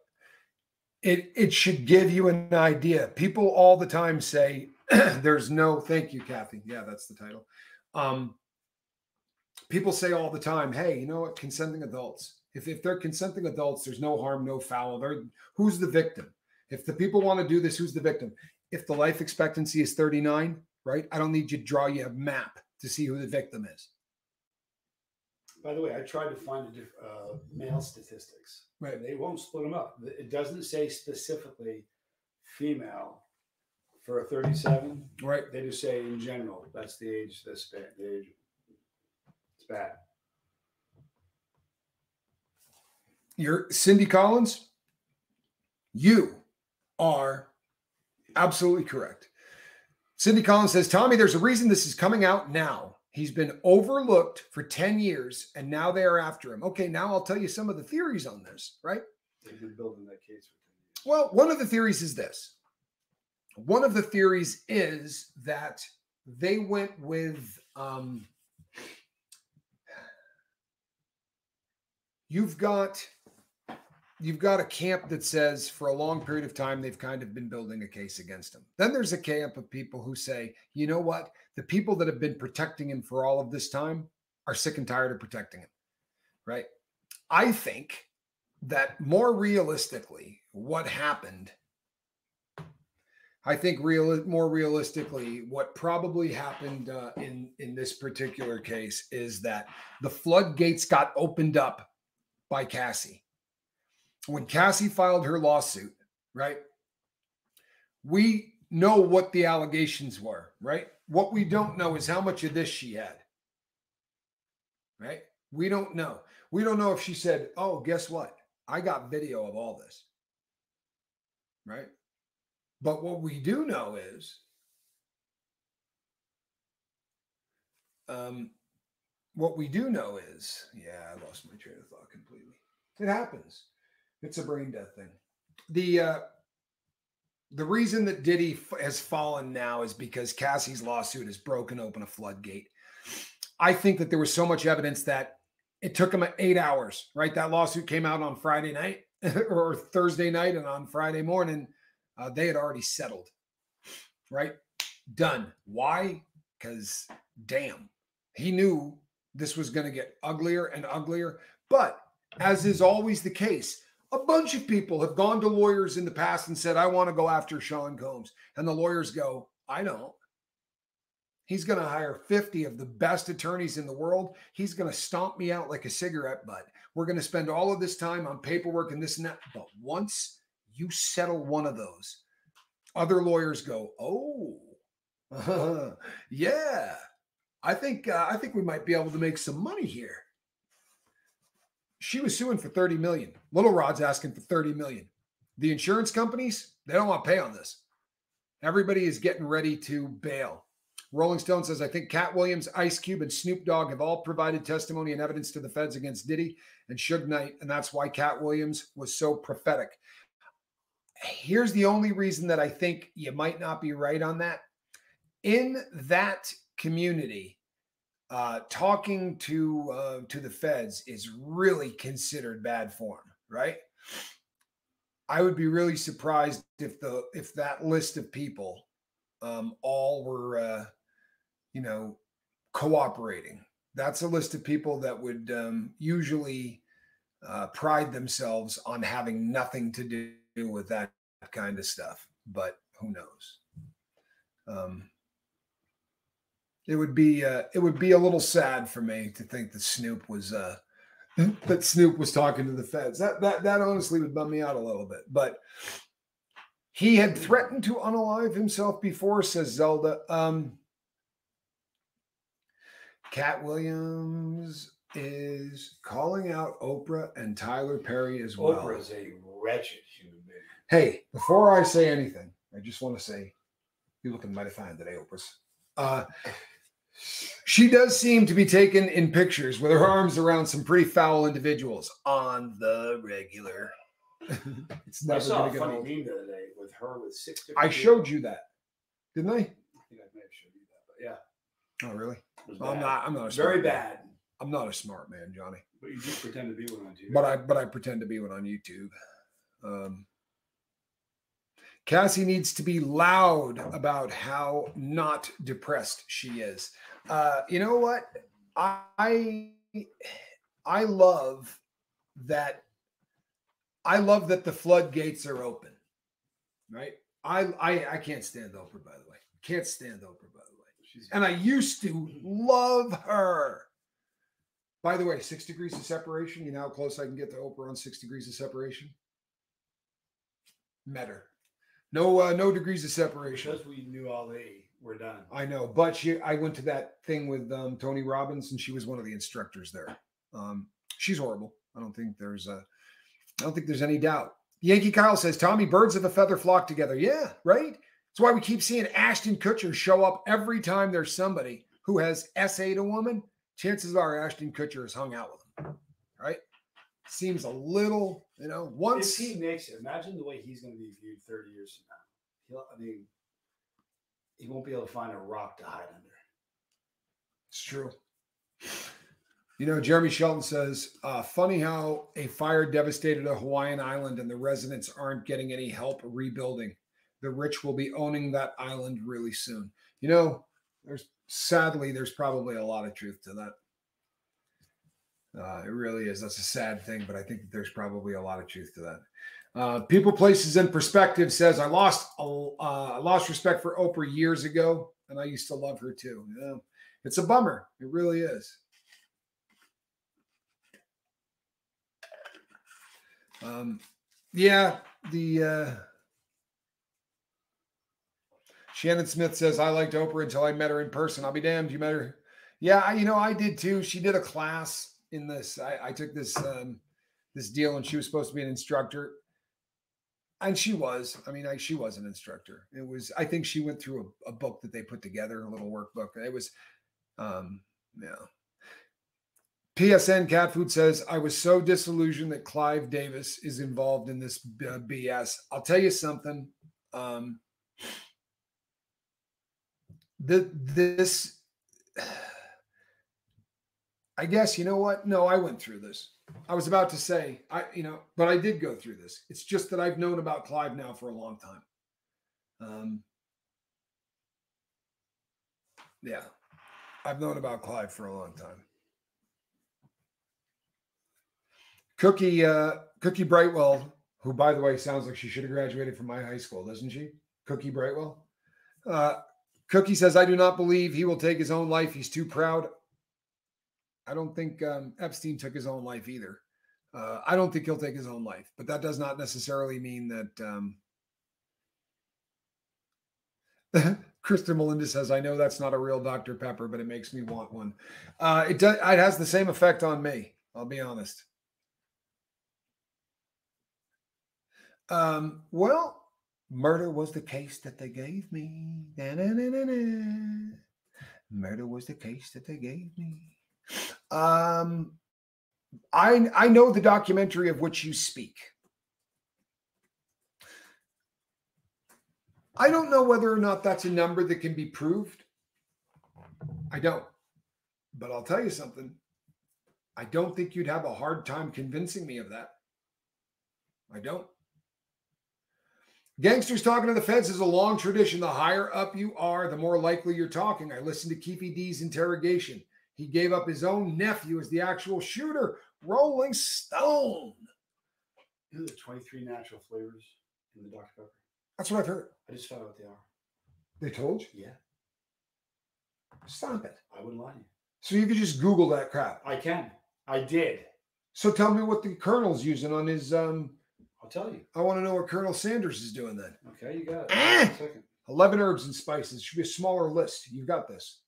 it it should give you an idea. People all the time say there's no. Thank you, Kathy. Yeah, that's the title. Um, people say all the time, "Hey, you know what? Consenting adults. If if they're consenting adults, there's no harm, no foul. They're who's the victim? If the people want to do this, who's the victim? If the life expectancy is 39, right? I don't need you to draw you a map to see who the victim is. By the way, I tried to find the diff- uh, male statistics. Right. They won't split them up. It doesn't say specifically female for a 37. Right. They just say in general. That's the age. That's bad. The age. It's bad. You're Cindy Collins. You are absolutely correct. Cindy Collins says, Tommy, there's a reason this is coming out now. He's been overlooked for 10 years and now they are after him. Okay, now I'll tell you some of the theories on this, right? They've been building that case for 10 years. Well, one of the theories is this. One of the theories is that they went with um, you've got you've got a camp that says for a long period of time they've kind of been building a case against him. Then there's a camp of people who say, you know what? The people that have been protecting him for all of this time are sick and tired of protecting him. Right? I think that more realistically, what happened, I think real more realistically, what probably happened uh, in in this particular case is that the floodgates got opened up by Cassie. When Cassie filed her lawsuit, right? We know what the allegations were, right? What we don't know is how much of this she had. Right? We don't know. We don't know if she said, "Oh, guess what? I got video of all this." Right? But what we do know is um what we do know is, yeah, I lost my train of thought completely. It happens. It's a brain death thing. The uh the reason that Diddy f- has fallen now is because Cassie's lawsuit has broken open a floodgate. I think that there was so much evidence that it took him eight hours, right? That lawsuit came out on Friday night or Thursday night, and on Friday morning, uh, they had already settled, right? Done. Why? Because damn, he knew this was going to get uglier and uglier. But as is always the case, a bunch of people have gone to lawyers in the past and said, I want to go after Sean Combs. And the lawyers go, I don't. He's going to hire 50 of the best attorneys in the world. He's going to stomp me out like a cigarette butt. We're going to spend all of this time on paperwork and this and that. But once you settle one of those, other lawyers go, "Oh, yeah, I think uh, I think we might be able to make some money here." She was suing for 30 million. Little Rod's asking for 30 million. The insurance companies, they don't want to pay on this. Everybody is getting ready to bail. Rolling Stone says, I think Katt Williams, Ice Cube, and Snoop Dogg have all provided testimony and evidence to the feds against Diddy and Suge Knight. And that's why Katt Williams was so prophetic. Here's the only reason that I think you might not be right on that. In that community, uh, talking to uh, to the feds is really considered bad form, right? I would be really surprised if the if that list of people um, all were, uh, you know, cooperating. That's a list of people that would um, usually uh, pride themselves on having nothing to do with that kind of stuff. But who knows? Um, it would be uh, it would be a little sad for me to think that Snoop was uh, that Snoop was talking to the feds. That that that honestly would bum me out a little bit. But he had threatened to unalive himself before, says Zelda. Um, Katt Williams is calling out Oprah and Tyler Perry as well. Oprah is a wretched human being. Hey, before I say anything, I just want to say you're looking mighty fine today, Oprah's. Uh, she does seem to be taken in pictures with her arms around some pretty foul individuals on the regular. it's I never saw going a funny old. meme the other day with her with six I people. showed you that, didn't I? I think I may have showed you that, but yeah. Oh really? Well, I'm not. I'm not a very smart man. bad. I'm not a smart man, Johnny. But you just pretend to be one on TV. But I but I pretend to be one on YouTube. Um, Cassie needs to be loud about how not depressed she is. Uh, you know what? I I love that. I love that the floodgates are open. Right? I I I can't stand Oprah, by the way. Can't stand Oprah, by the way. She's And I used to love her. By the way, six degrees of separation. You know how close I can get to Oprah on six degrees of separation? Metter. No, uh, no degrees of separation. Because we knew all Ali, we're done. I know, but she, I went to that thing with um, Tony Robbins, and she was one of the instructors there. Um, she's horrible. I don't think there's a, I don't think there's any doubt. Yankee Kyle says, Tommy, birds of a feather flock together. Yeah, right. That's why we keep seeing Ashton Kutcher show up every time there's somebody who has essayed a woman. Chances are Ashton Kutcher has hung out with him, right? Seems a little, you know, once if he makes it, imagine the way he's going to be viewed 30 years from now. He'll, I mean, he won't be able to find a rock to hide under. It's true. You know, Jeremy Shelton says, uh, funny how a fire devastated a Hawaiian island and the residents aren't getting any help rebuilding. The rich will be owning that island really soon. You know, there's sadly, there's probably a lot of truth to that. Uh, it really is. That's a sad thing, but I think there's probably a lot of truth to that. Uh, People, places, and perspective says I lost uh, I lost respect for Oprah years ago, and I used to love her too. Yeah, it's a bummer. It really is. Um, yeah, the uh, Shannon Smith says I liked Oprah until I met her in person. I'll be damned. You met her? Yeah, I, you know I did too. She did a class in this. I, I took this um, this deal, and she was supposed to be an instructor, and she was. I mean, I, she was an instructor. It was. I think she went through a, a book that they put together, a little workbook. It was, um, yeah. PSN Cat Food says, I was so disillusioned that Clive Davis is involved in this BS. I'll tell you something. Um, the, this, I guess, you know what? No, I went through this. I was about to say, I, you know, but I did go through this. It's just that I've known about Clive now for a long time. Um, yeah, I've known about Clive for a long time. Cookie uh, Cookie Brightwell, who by the way sounds like she should have graduated from my high school, doesn't she? Cookie Brightwell. Uh, Cookie says, "I do not believe he will take his own life. He's too proud." I don't think um, Epstein took his own life either. Uh, I don't think he'll take his own life, but that does not necessarily mean that. Um... Kristen Melinda says, "I know that's not a real Dr. Pepper, but it makes me want one." Uh, it does. It has the same effect on me. I'll be honest. Um, well, murder was the case that they gave me. Murder was the case that they gave me. Um, I I know the documentary of which you speak. I don't know whether or not that's a number that can be proved. I don't. But I'll tell you something. I don't think you'd have a hard time convincing me of that. I don't. Gangsters talking to the feds is a long tradition. The higher up you are, the more likely you're talking. I listened to Keefe D's interrogation. He gave up his own nephew as the actual shooter. Rolling Stone. You know the 23 natural flavors in the Dr. Pepper? That's what I've heard. I just found out what they are. They told you? Yeah. Stop it. I wouldn't lie to you. So you could just Google that crap. I can. I did. So tell me what the colonel's using on his um I'll tell you. I want to know what Colonel Sanders is doing then. Okay, you got it. Ah! One second. 11 herbs and spices. Should be a smaller list. You've got this.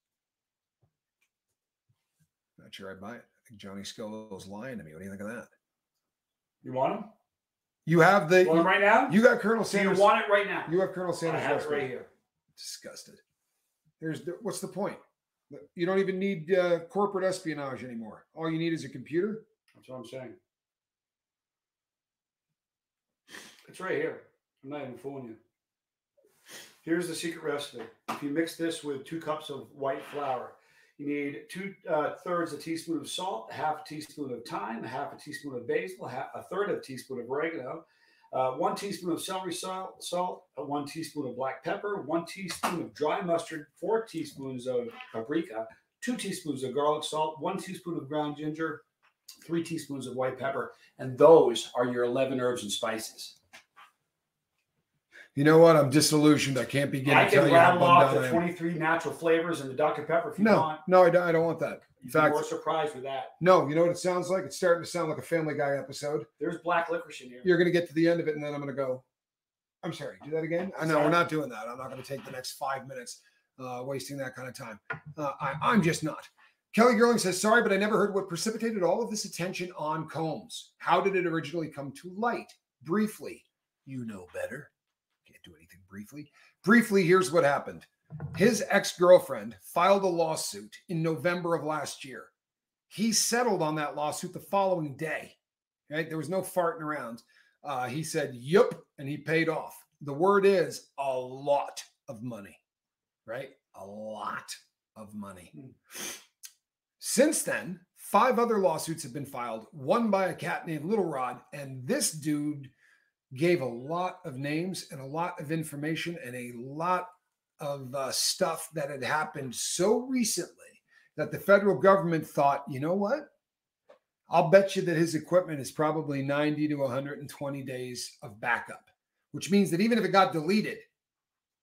Not sure I buy it. I think Johnny Scoville's lying to me. What do you think of that? You want them? You have the You right now? you got Colonel Do you want it right now? You have Colonel I Sanders. have it right here. Disgusted. There's the, what's the point? You don't even need uh, corporate espionage anymore. All you need is a computer. That's what I'm saying. It's right here. I'm not even fooling you. Here's the secret recipe. If you mix this with two cups of white flour, you need two uh, thirds a teaspoon of salt, half a teaspoon of thyme, half a teaspoon of basil, half, a third of a teaspoon of oregano, uh, one teaspoon of celery salt, salt, uh, one teaspoon of black pepper, one teaspoon of dry mustard, four teaspoons of paprika, two teaspoons of garlic salt, one teaspoon of ground ginger, three teaspoons of white pepper, and those are your 11 herbs and spices. You know what? I'm disillusioned. I can't begin I to tell can you how rattle bummed off out the I am. 23 natural flavors and the Dr. Pepper if you No, want. no, I don't, I don't want that. You'd fact- more surprised with that. No, you know what it sounds like? It's starting to sound like a Family Guy episode. There's black licorice in here. You're going to get to the end of it, and then I'm going to go. I'm sorry. Do that again. I know we're not doing that. I'm not going to take the next five minutes uh, wasting that kind of time. Uh, I, I'm just not. Kelly Girling says, "Sorry, but I never heard what precipitated all of this attention on Combs. How did it originally come to light? Briefly, you know better. Can't do anything briefly. Briefly, here's what happened. His ex-girlfriend filed a lawsuit in November of last year. He settled on that lawsuit the following day. Right? There was no farting around. Uh, he said, "Yup," and he paid off. The word is a lot of money, right? A lot of money. Since then, five other lawsuits have been filed, one by a cat named Little Rod, and this dude gave a lot of names and a lot of information and a lot of uh, stuff that had happened so recently that the federal government thought, you know what? I'll bet you that his equipment is probably 90 to 120 days of backup, which means that even if it got deleted,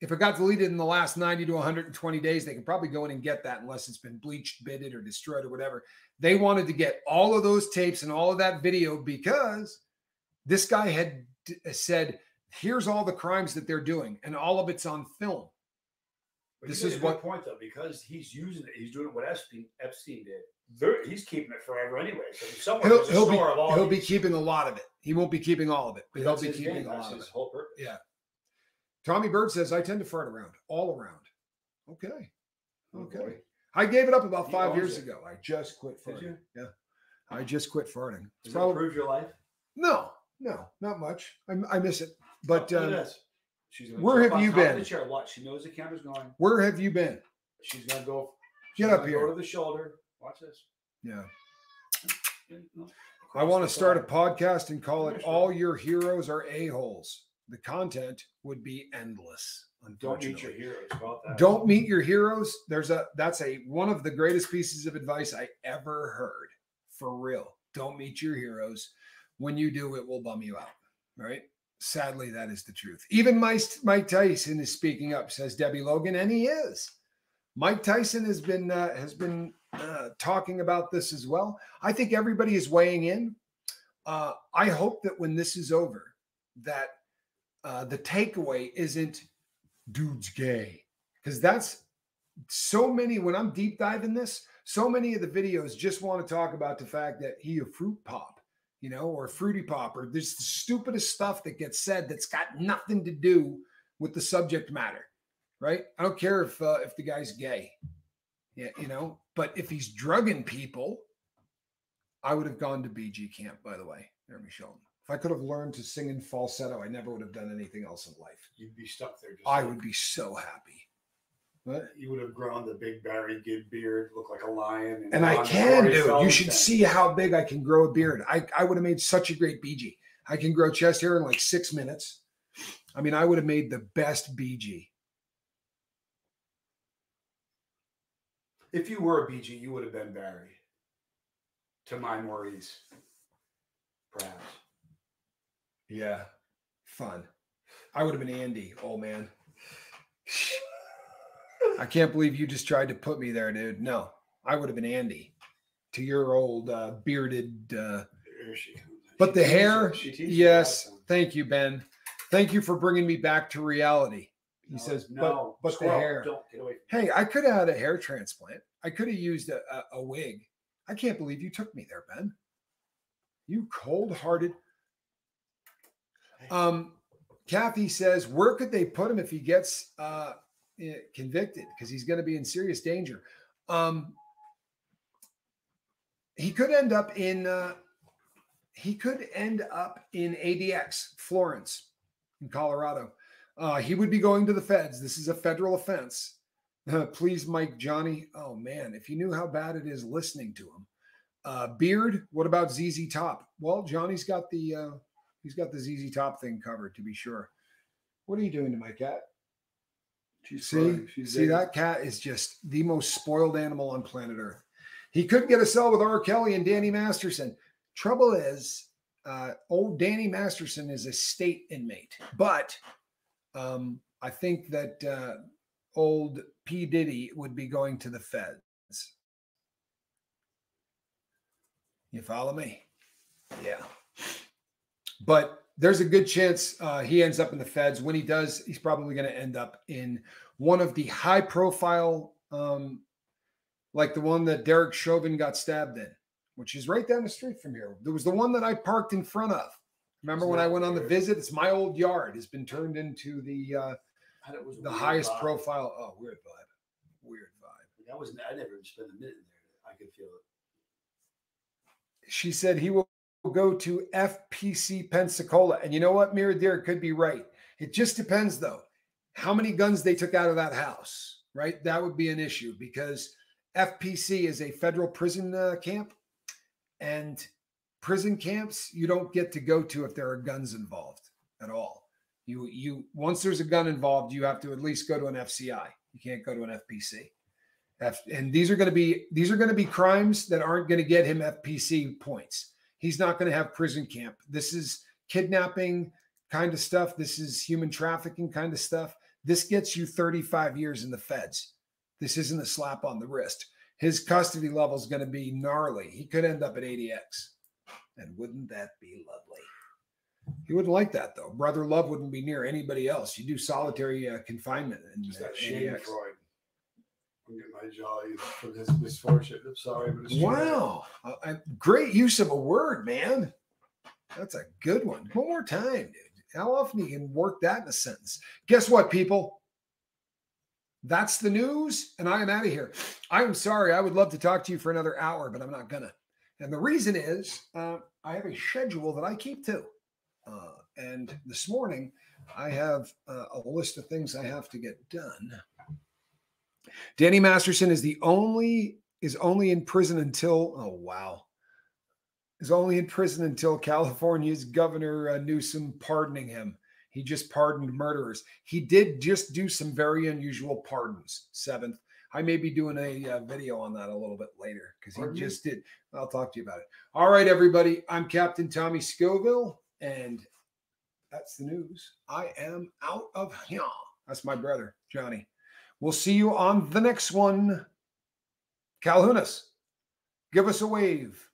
if it got deleted in the last 90 to 120 days, they can probably go in and get that unless it's been bleached, bitted, or destroyed or whatever. They wanted to get all of those tapes and all of that video because this guy had Uh, said, here's all the crimes that they're doing, and all of it's on film. But This is what- point though, because he's using it. He's doing what Epstein, Epstein did. There, he's keeping it forever anyway. So somewhere He'll, he'll be of all he'll be keeping a lot of it. He won't be keeping all of it, but he'll be keeping a That's lot of his it. whole purpose. Yeah. Tommy Bird says, I tend to fart around, all around. Okay. Oh, Okay. boy. I gave it up about He five years it. ago. I just quit Did farting. you? Yeah. I just quit farting. It's Does it probably improve your life? no, no, not much. I, I miss it. But um. She's gonna where have you been? The chair. Watch. She knows the camera's going. where have you been? She's gonna go. Get up here. Go to the shoulder. Watch this. Yeah. I want to start a podcast and call it. All Your Heroes Are A-Holes. The content would be endless. Don't meet your heroes. About that. Don't meet your heroes. There's a that's a one of the greatest pieces of advice I ever heard. For real. Don't meet your heroes. When you do, it will bum you out. Right? Sadly, that is the truth. Even Mike, Tyson is speaking up, says Debbie Logan, and he is. Mike Tyson has been uh, has been uh, talking about this as well. I think everybody is weighing in. Uh, I hope that when this is over, that uh, the takeaway isn't dude's gay because that's so many when i'm deep diving this so many of the videos just want to talk about the fact that he a fruit pop you know or fruity pop or this the stupidest stuff that gets said that's got nothing to do with the subject matter right i don't care if uh, if the guy's gay yeah you know but if he's drugging people i would have gone to bg camp by the way jeremy sheldon if i could have learned to sing in falsetto i never would have done anything else in life You'd be stuck there. Just I like- would be so happy. You would have grown the big Barry Gibb beard, look like a lion. and I can do. You should see how big I can grow a beard. I, I would have made such a great Bee Gee. I can grow chest hair in like six minutes. I mean, I would have made the best Bee Gee. If you were a Bee Gee, you would have been Barry. To my Maurice, perhaps. Yeah. Fun. I would have been Andy, old man. I can't believe you just tried to put me there, dude. No, I would have been Andy to your old uh, bearded uh, There she comes. But the hair, she teased you yes. Thank you, Ben. Thank you for bringing me back to reality. He No, says, no, but but the hair. Don't get away. Hey, I could have had a hair transplant. I could have used a, a, a wig. I can't believe you took me there, Ben. You cold-hearted. Um, Kathy says, where could they put him if he gets uh, convicted? Because he's going to be in serious danger. Um, he could end up in. Uh, he could end up in ADX, Florence, in Colorado. Uh, he would be going to the feds. This is a federal offense. Uh, please, Mike, Johnny. Oh man, if you knew how bad it is listening to him. Uh, Beard. What about ZZ Top? Well, Johnny's got the uh, he's got the ZZ Top thing covered to be sure. What are you doing to my cat? She's See. See that cat is just the most spoiled animal on planet Earth. He couldn't get a cell with R. Kelly and Danny Masterson. Trouble is, uh, old Danny Masterson is a state inmate, but um, I think that uh, old P. Diddy would be going to the feds. You follow me? Yeah. But there's a good chance uh, he ends up in the feds. When he does, he's probably going to end up in one of the high profile, um, like the one that Derek Chauvin got stabbed in, which is right down the street from here. There was the one that I parked in front of. Remember when I went on the visit? It's my old yard. It's been turned into the uh, the highest vibe. profile. Oh, weird vibe. Weird vibe. That was I never spent a minute in there. I could feel it. She said he will go to FPC Pensacola. And you know what, Mira Deer could be right. It just depends, though, how many guns they took out of that house, right? That would be an issue because FPC is a federal prison uh, camp. And prison camps, you don't get to go to if there are guns involved at all. You, you, once there's a gun involved, you have to at least go to an FCI. You can't go to an FPC. F, and these are going to be these are going to be crimes that aren't going to get him FPC points. He's not going to have prison camp. This is kidnapping kind of stuff. This is human trafficking kind of stuff. This gets you 35 years in the feds. This isn't a slap on the wrist. His custody level is going to be gnarly. He could end up at ADX. And wouldn't that be lovely? He wouldn't like that though. Brother Love wouldn't be near anybody else. You do solitary uh, confinement and Just that schadenfreude get my jolly from his misfortune. I'm sorry, but wow, uh, great use of a word, man. That's a good one. One more time, dude. How often you can work that in a sentence? Guess what, people? That's the news, and I am out of here. I am sorry. I would love to talk to you for another hour, but I'm not gonna. And the reason is uh, I have a schedule that I keep to. Uh, and this morning, I have uh, a list of things I have to get done. Danny Masterson is the only is only in prison until oh wow is only in prison until California's Governor uh, Newsom pardoning him. He just pardoned murderers. He did just do some very unusual pardons. Seventh. I may be doing a uh, video on that a little bit later because he just did. I'll talk to you about it. All right, everybody. I'm Captain Tommy Scoville, and that's the news. I am out of here. That's my brother, Johnny. We'll see you on the next one. Calhounis, give us a wave.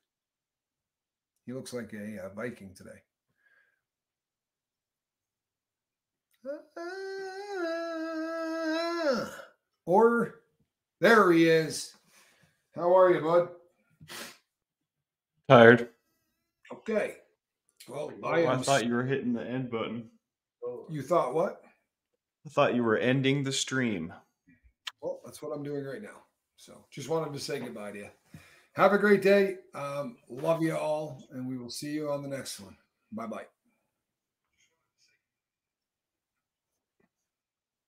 He looks like a, a uh, Viking today. or there he is. How are you, bud? Tired. Okay. Well, I, I thought you were hitting the end button. You thought what? I thought you were ending the stream. Well, that's what I'm doing right now. So just wanted to say goodbye to you. Have a great day. Um, love you all, and we will see you on the next one. Bye bye.